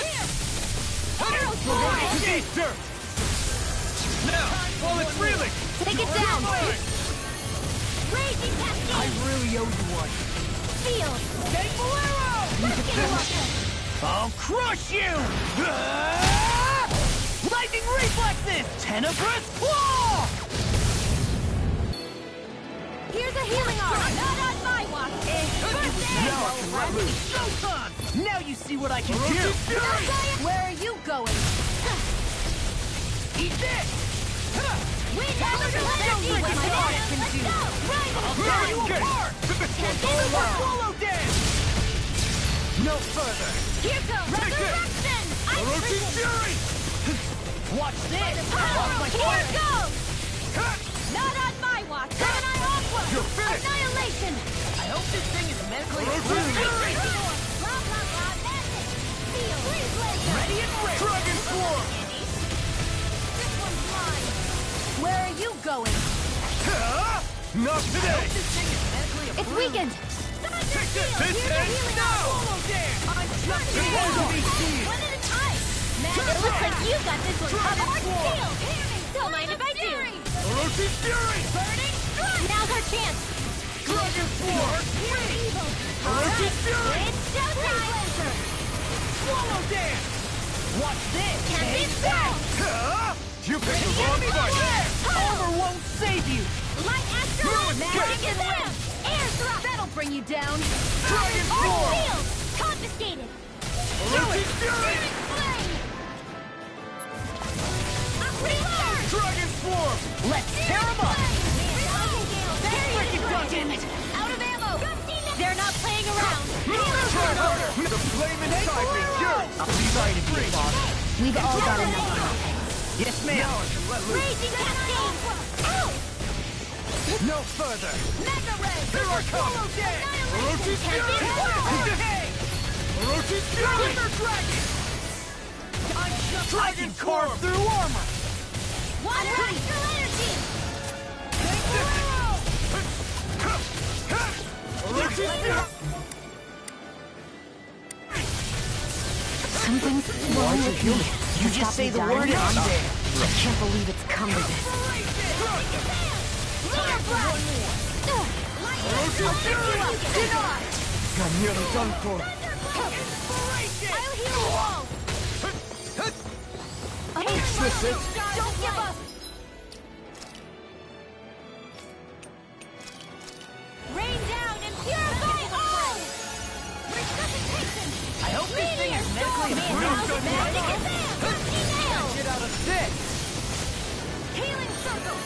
We're ready to eat dirt! Now, while it's reeling! Take it down. Raging Cascade. I really owe you one. Feel. Take Bolero! I'll crush you! Ah! Lightning reflexes! Tenebrous claw! Here's a healing arm. Not on my watch. Now I can let loose. Showtime! Now you see what I can do! Where are you going? Eat this! We Show me what my art can do! I'll tear you apart! Super Swallow Dance! No further! Here goes it! resurrection. Orochi's Fury! Watch this! Here fire! goes. Not on my watch. Gemini Aqua. You're finished. Annihilation. I hope this thing is medically Orochi's Fury! Ready and ready! Dragon Form! This one's mine. Where are you going? Not today! This thing is It's approved. weakened. This Here's a ends healing now! arm. Swallow Dance! I'm just This one's to be seen! One at a time. It looks like you got this one Dragon covered. Form. Shield. Don't mind if I do. Orochi's Fury! Burning strike. Now's our chance. Dragon Form! Evil. Orochi's Fury! It's showtime. Swallow Dance! Watch this! Can't be Take stopped. You picked the wrong fight! Armor won't save you! Light astral Ruin magic kick. and whip. Air thrust. That'll bring you down. Dragon Arc Form! field. Confiscated. Orochi's Fury! Phoenix flame. Return. Dragon Form! Let's tear him up! Freaking Damn it! Out of ammo. They're not playing around. Try harder! The flame inside me yearns! I'm sorry to be a father. We've all got enough. Yes, ma'am. Now I can let loose! Raging cascade. No further. Mega red. Here I come! Orochi's Fury! Orochi's Fury! Thunder Dragon! I'm Dragon I can carve through armor! One astral energy. Orochi's Fury! Something's wrong with me. You just say the word and I'm there. I can't believe it's come to this. Lunar blast. Orochi's Fury! Deny. I'm nearly done for. I'll heal you all. Don't give up. Rain down and purify all. Resuscitation. I hope this thing is medically Meteor approved. storm. Magic advance. Nail. Get out of this! Healing circle.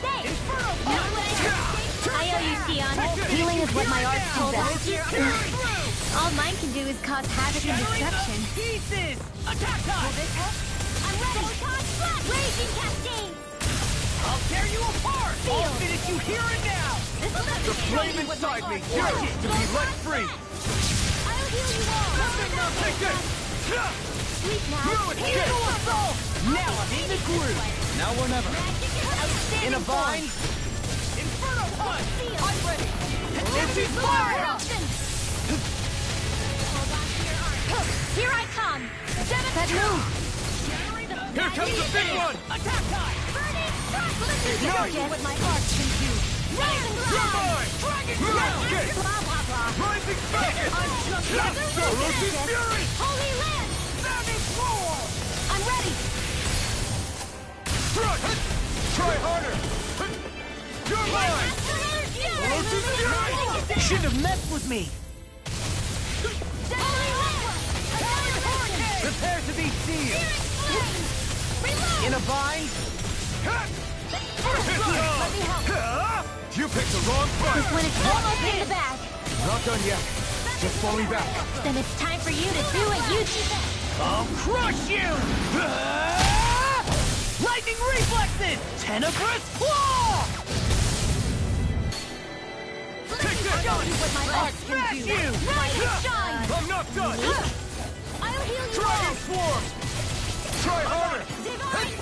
Thanks. Inferno Now let it escape. I owe you, Shionne. Healing is what my arts do best. All mine can do is cause havoc and destruction. Pieces! Attack time! Will this help? I'm ready. Raging cascade. I'll tear you apart! I'll finish you here and now! The flame inside me yearns to be let free! I'll heal you all. Take this! Sleep now. Ruin us. Now I'm in the groove! Now or never. In a bind? form. Inferno punch! I'm ready! Lunar Fire! eruption. Hold on to your arm. Here I come. Move. Here comes the big one! Attack time! Burning strike. Let me Show show you you what my art can do! Rising You're cloud. mine! Dragon! Blah blah blah. Rising Focus! I'm just Orochi's Fury! Holy land. Savage! I'm ready. Try harder! You're mine! Orochi's Fury! You shouldn't have messed with me! Prepare to be sealed! In a bind? Let me help. You picked the wrong fight! When it's almost in the bag, Not done yet. Just falling back. then it's time for you to do what you do best. I'll crush you! Lightning reflexes! Tenebrous claw! Take this! Show you what my legs can do. you! And shine. I'm not done! I'll heal you Dragon all. Swarm! Try harder! Divine.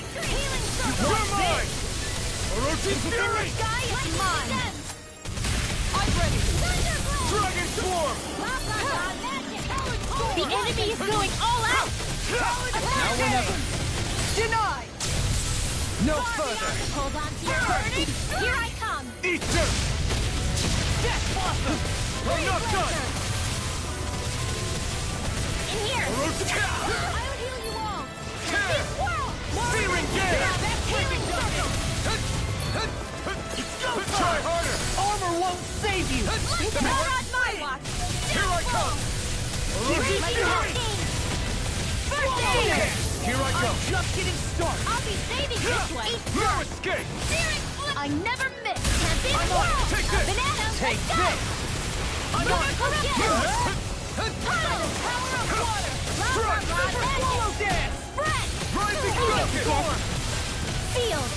You're mine! Orochi Fury! Sky is mine. I'm ready! Dragon Swarm! The enemy is going all out. Now or never! Denied! No further! Hold on to your burden. Here I come. Eat dirt! Death blossom! I'm not done! In here. Orochi! I'll heal you all. Whirl. Searing Gale! Healing. Try harder! Armor won't save you! Not on my watch. Here I come! Orochi Let me Fury! First aid. Here I go! Just getting started! I'll be saving this one. No escape! I never miss. Take this. Banana. Take this! Correct. Power of water. Swallow dance! Spread. Rising! Field.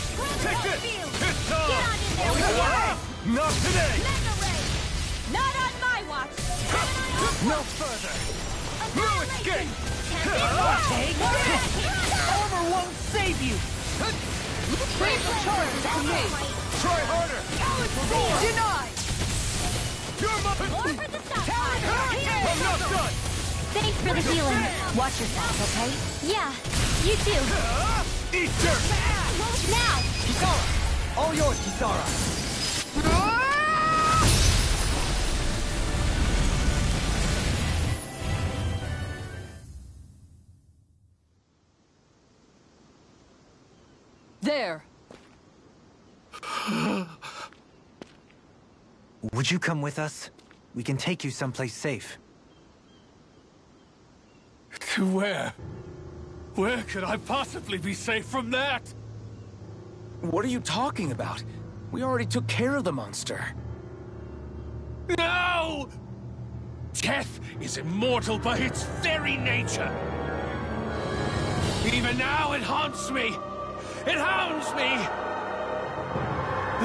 Take this! It's on time! in there with your Not today! Mega ray. Not on my watch. No further! No escape! Armor won't save you! Charges to me. Try harder! Denied! You're my... More for the stop. I'm not done! Thanks for the healing. Watch yourself, okay? Yeah, you too. Eat dirt! Now! Kisara! All yours, Kisara! There! Would you come with us? We can take you someplace safe. To where? Where could I possibly be safe from that? What are you talking about? We already took care of the monster. No! Death is immortal by its very nature. Even now it haunts me. It hounds me.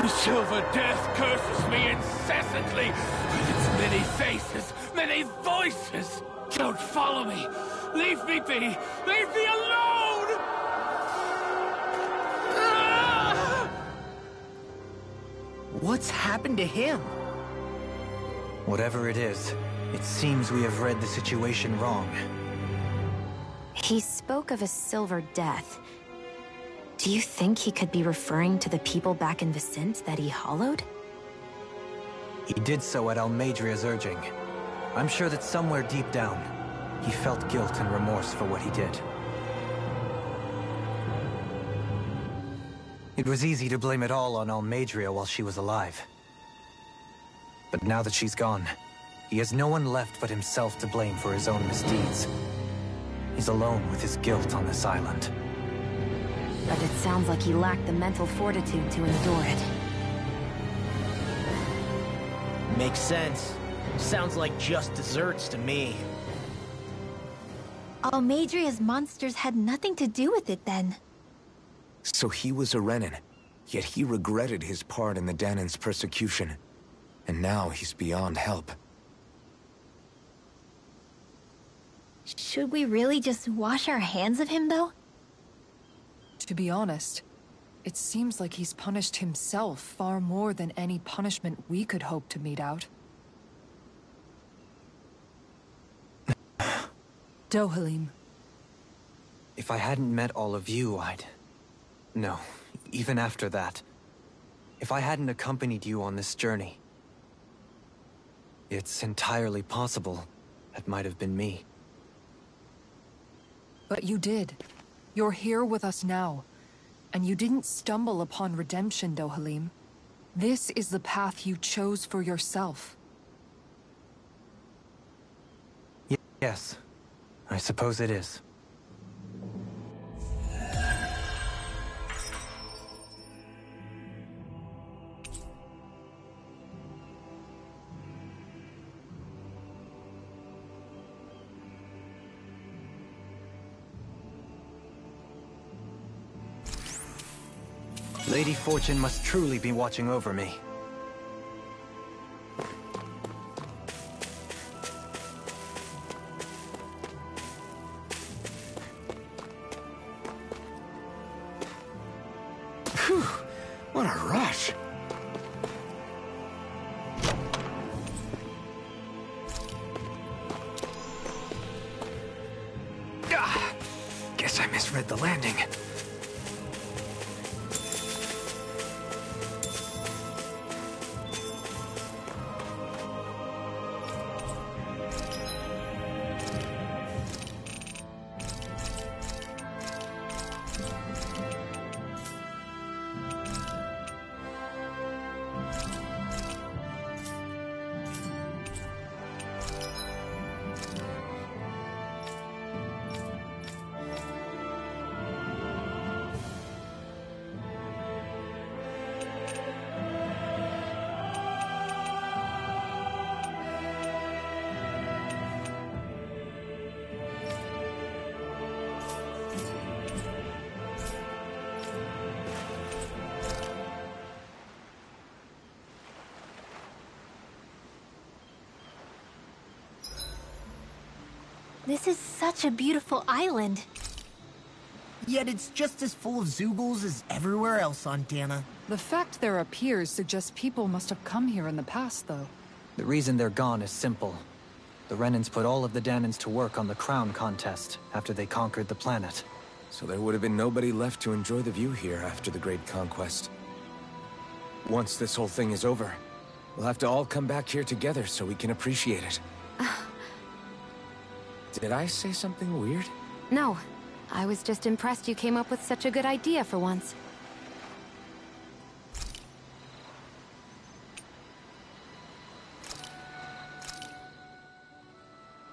The Silver Death curses me incessantly with its many faces, many voices. Don't follow me. Leave me be. Leave me alone. Ah! What's happened to him? Whatever it is, it seems we have read the situation wrong. He spoke of a silver death. Do you think he could be referring to the people back in Viscint that he hollowed? He did so at Almeidrea's urging. I'm sure that somewhere deep down, he felt guilt and remorse for what he did. It was easy to blame it all on Almeidrea while she was alive. But now that she's gone, he has no one left but himself to blame for his own misdeeds. He's alone with his guilt on this island. But it sounds like he lacked the mental fortitude to endure it. Makes sense. Sounds like just desserts to me. Almeidrea's monsters had nothing to do with it then. So he was a Renan, yet he regretted his part in the Dahnan's persecution. And now he's beyond help. Should we really just wash our hands of him, though? To be honest, it seems like he's punished himself far more than any punishment we could hope to mete out. Dohalim, If I hadn't met all of you, I'd... No, even after that. If I hadn't accompanied you on this journey... It's entirely possible that might have been me. but you did. You're here with us now. And you didn't stumble upon redemption, Dohalim. This is the path you chose for yourself. Y yes, I suppose it is. Lady Fortune must truly be watching over me. Such a beautiful island. Yet it's just as full of Zeugles as everywhere else on Dahna. The fact there are piers suggests people must have come here in the past, though. The reason they're gone is simple. The Renans put all of the Dahnans to work on the crown contest after they conquered the planet. So there would have been nobody left to enjoy the view here after the Great Conquest. Once this whole thing is over, we'll have to all come back here together so we can appreciate it. Did I say something weird? No. I was just impressed you came up with such a good idea for once.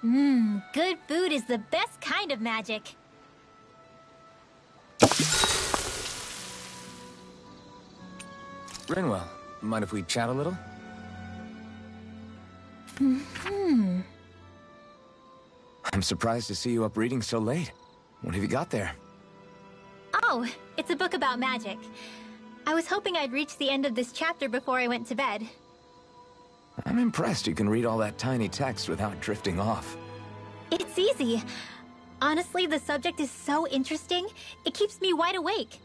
Mmm, good food is the best kind of magic. Rinwell, mind if we chat a little? Hmm. I'm surprised to see you up reading so late. What have you got there? Oh, it's a book about magic. I was hoping I'd reach the end of this chapter before I went to bed. I'm impressed you can read all that tiny text without drifting off. It's easy. Honestly, the subject is so interesting, it keeps me wide awake.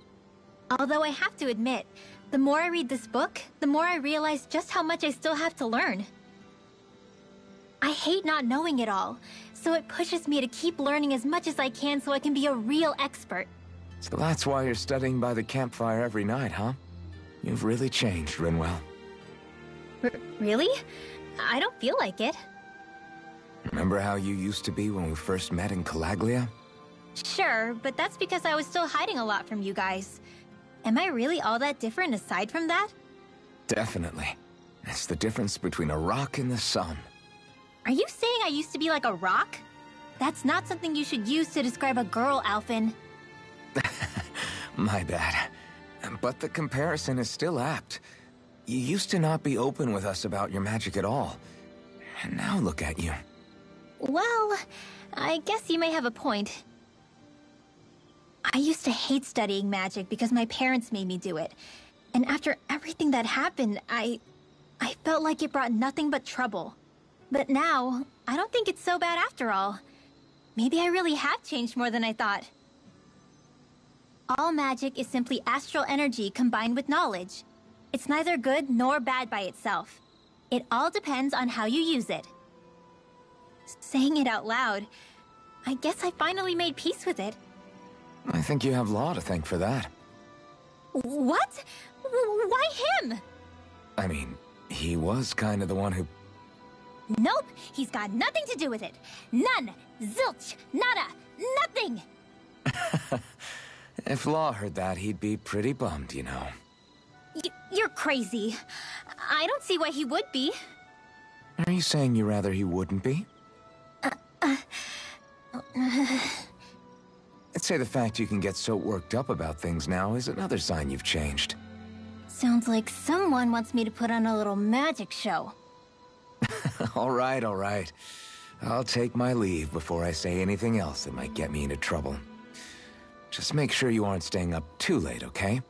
Although I have to admit, the more I read this book, the more I realize just how much I still have to learn. I hate not knowing it all, so it pushes me to keep learning as much as I can so I can be a real expert. So that's why you're studying by the campfire every night, huh? You've really changed, Rinwell. R really? I don't feel like it. Remember how you used to be when we first met in Calaglia? Sure, but that's because I was still hiding a lot from you guys. Am I really all that different aside from that? Definitely. It's the difference between a rock and the sun. Are you saying I used to be like a rock? That's not something you should use to describe a girl, Alphen. My bad. But the comparison is still apt. You used to not be open with us about your magic at all. And now look at you. Well, I guess you may have a point. I used to hate studying magic because my parents made me do it. And after everything that happened, I... I felt like it brought nothing but trouble. But now, I don't think it's so bad after all. Maybe I really have changed more than I thought. All magic is simply astral energy combined with knowledge. It's neither good nor bad by itself. It all depends on how you use it. Saying it out loud, I guess I finally made peace with it. I think you have Law to thank for that. What? Why him? I mean, he was kind of the one who... Nope, he's got nothing to do with it. None. Zilch. Nada. Nothing. If Law heard that, he'd be pretty bummed, you know. Y- you're crazy. I don't see why he would be. Are you saying you rather he wouldn't be? I'd say the fact you can get so worked up about things now is another sign you've changed. Sounds like someone wants me to put on a little magic show. all right, all right. I'll take my leave before I say anything else that might get me into trouble. Just make sure you aren't staying up too late, okay?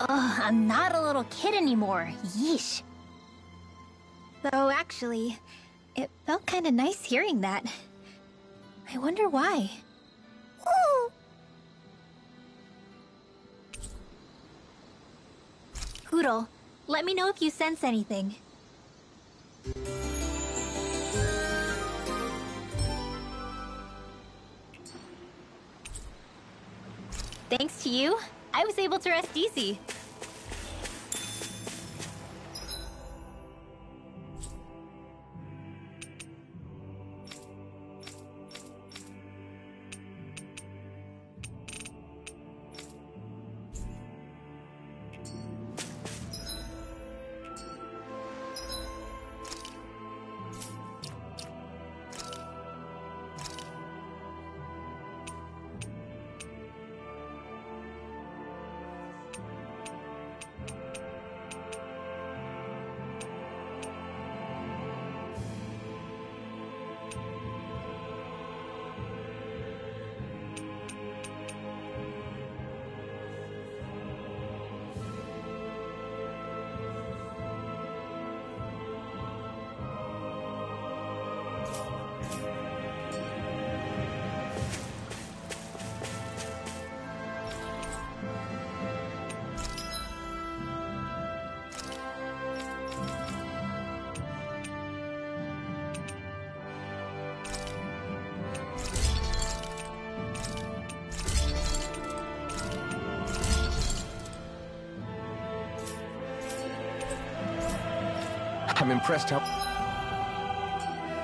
Ugh, I'm not a little kid anymore. Yeesh. Though, actually, it felt kinda nice hearing that. I wonder why. Ooh. Hootle, let me know if you sense anything. Thanks to you, I was able to rest easy.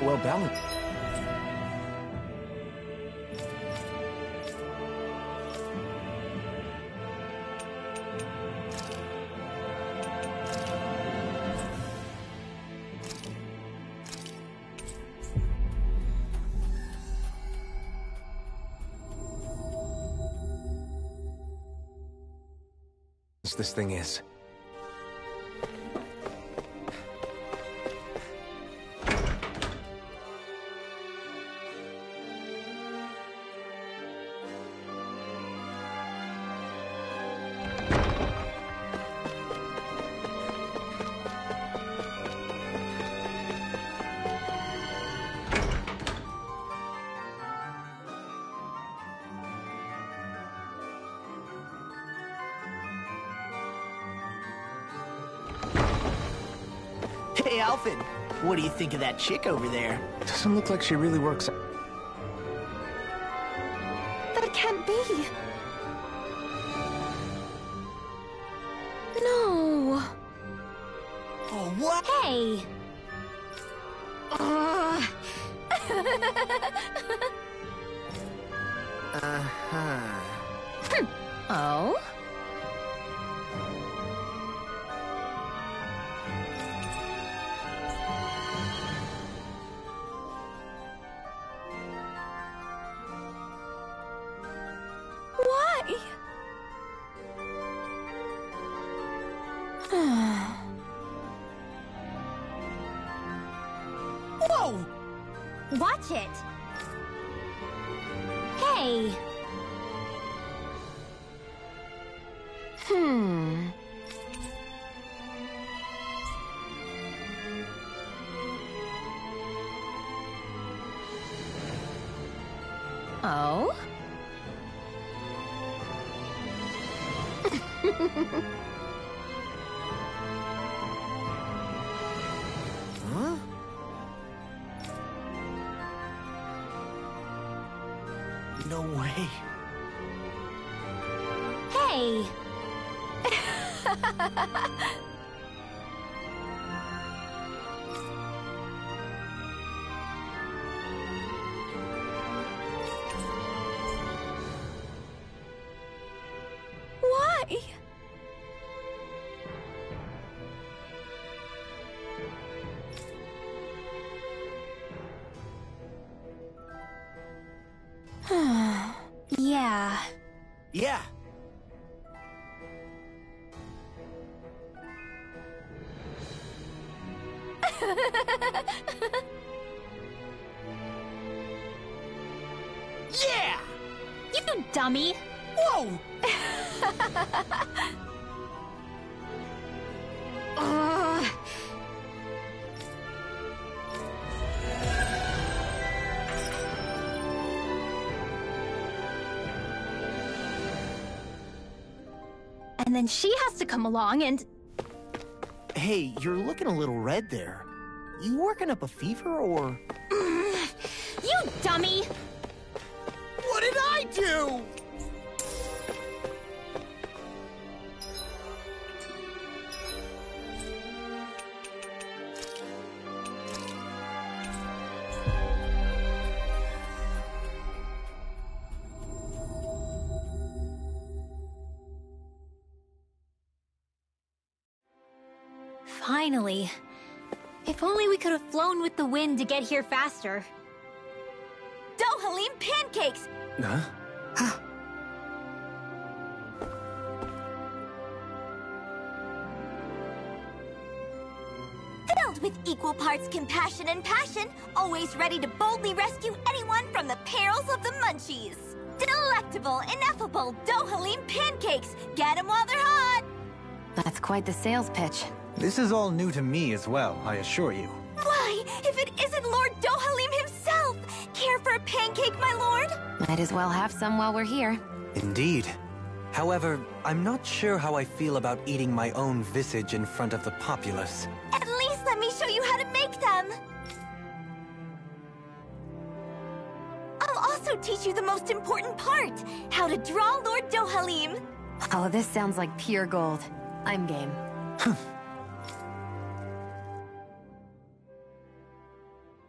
Well balanced. This thing is. What do you think of that chick over there? Doesn't look like she really works. dummy. Whoa! Uh. And then she has to come along and... Hey, you're looking a little red there. You working up a fever or... you dummy! What did I do? With the wind to get here faster. Dohalim pancakes! Huh? Huh? Filled with equal parts compassion and passion, always ready to boldly rescue anyone from the perils of the munchies. Delectable, ineffable Dohalim pancakes! Get 'em while they're hot! That's quite the sales pitch. This is all new to me as well, I assure you. Might as well have some while we're here. Indeed. However, I'm not sure how I feel about eating my own visage in front of the populace. At least let me show you how to make them! I'll also teach you the most important part, how to draw Lord Dohalim. Oh, this sounds like pure gold. I'm game.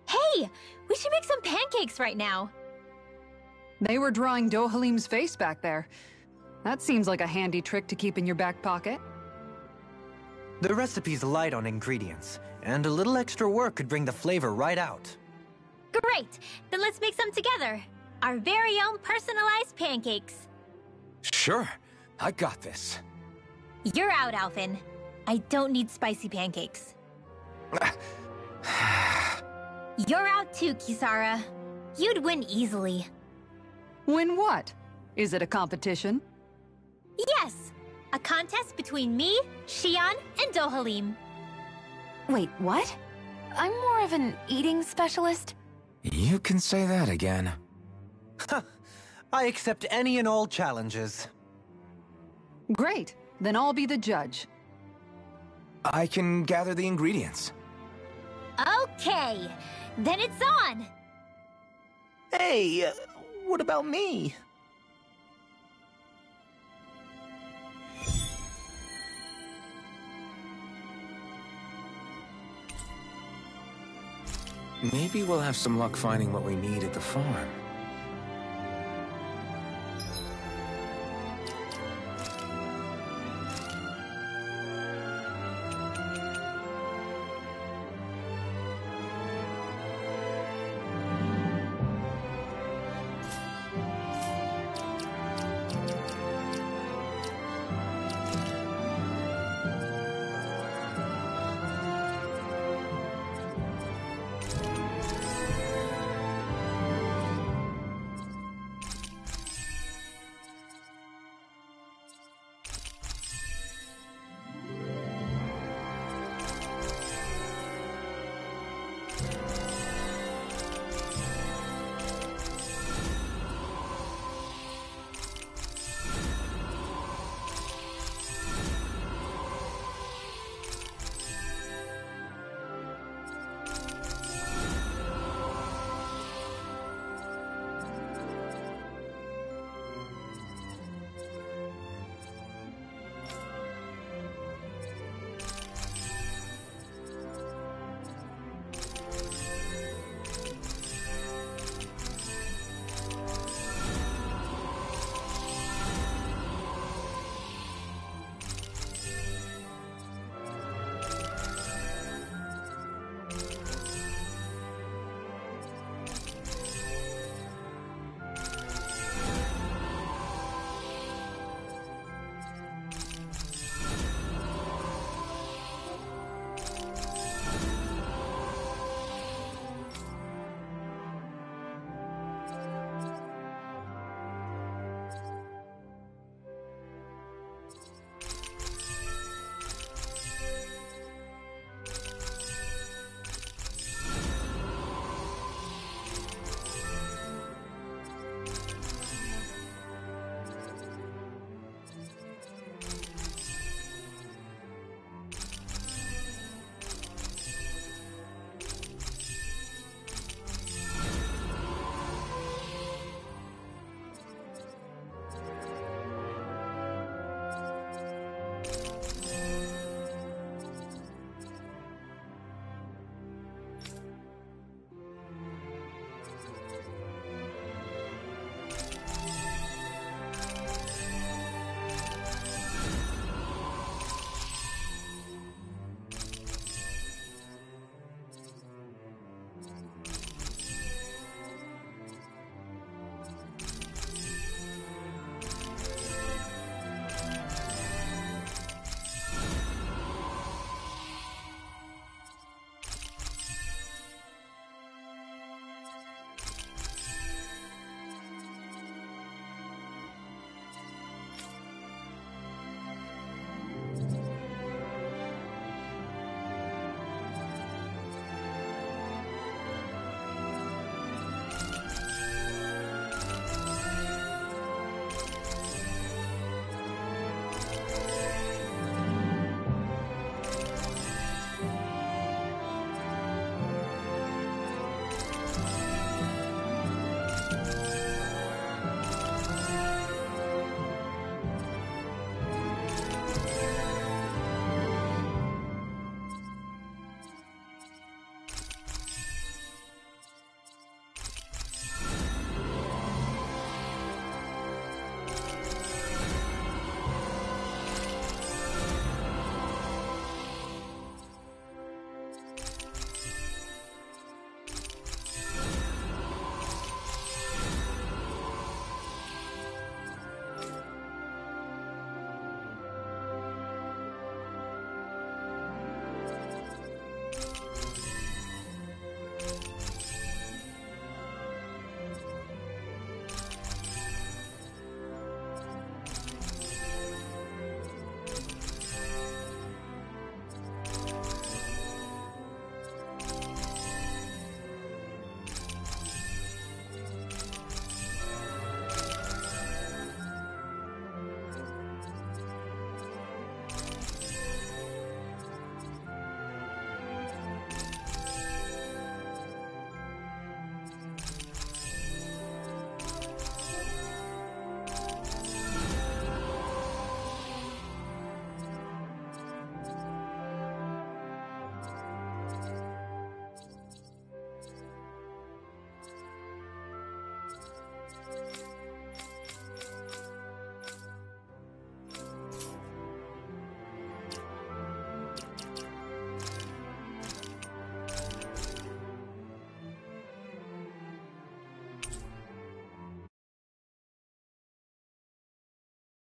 Hey! We should make some pancakes right now. They were drawing Dohalim's face back there. That seems like a handy trick to keep in your back pocket. The recipe's light on ingredients, and a little extra work could bring the flavor right out. Great! Then let's make some together. Our very own personalized pancakes. Sure, I got this. You're out, Alphen. I don't need spicy pancakes. You're out too, Kisara. You'd win easily. Win what? Is it a competition? Yes! A contest between me, Shionne, and Dohalim. Wait, what? I'm more of an eating specialist. You can say that again. I accept any and all challenges. Great. Then I'll be the judge. I can gather the ingredients. Okay, then it's on! Hey, uh, what about me? Maybe we'll have some luck finding what we need at the farm.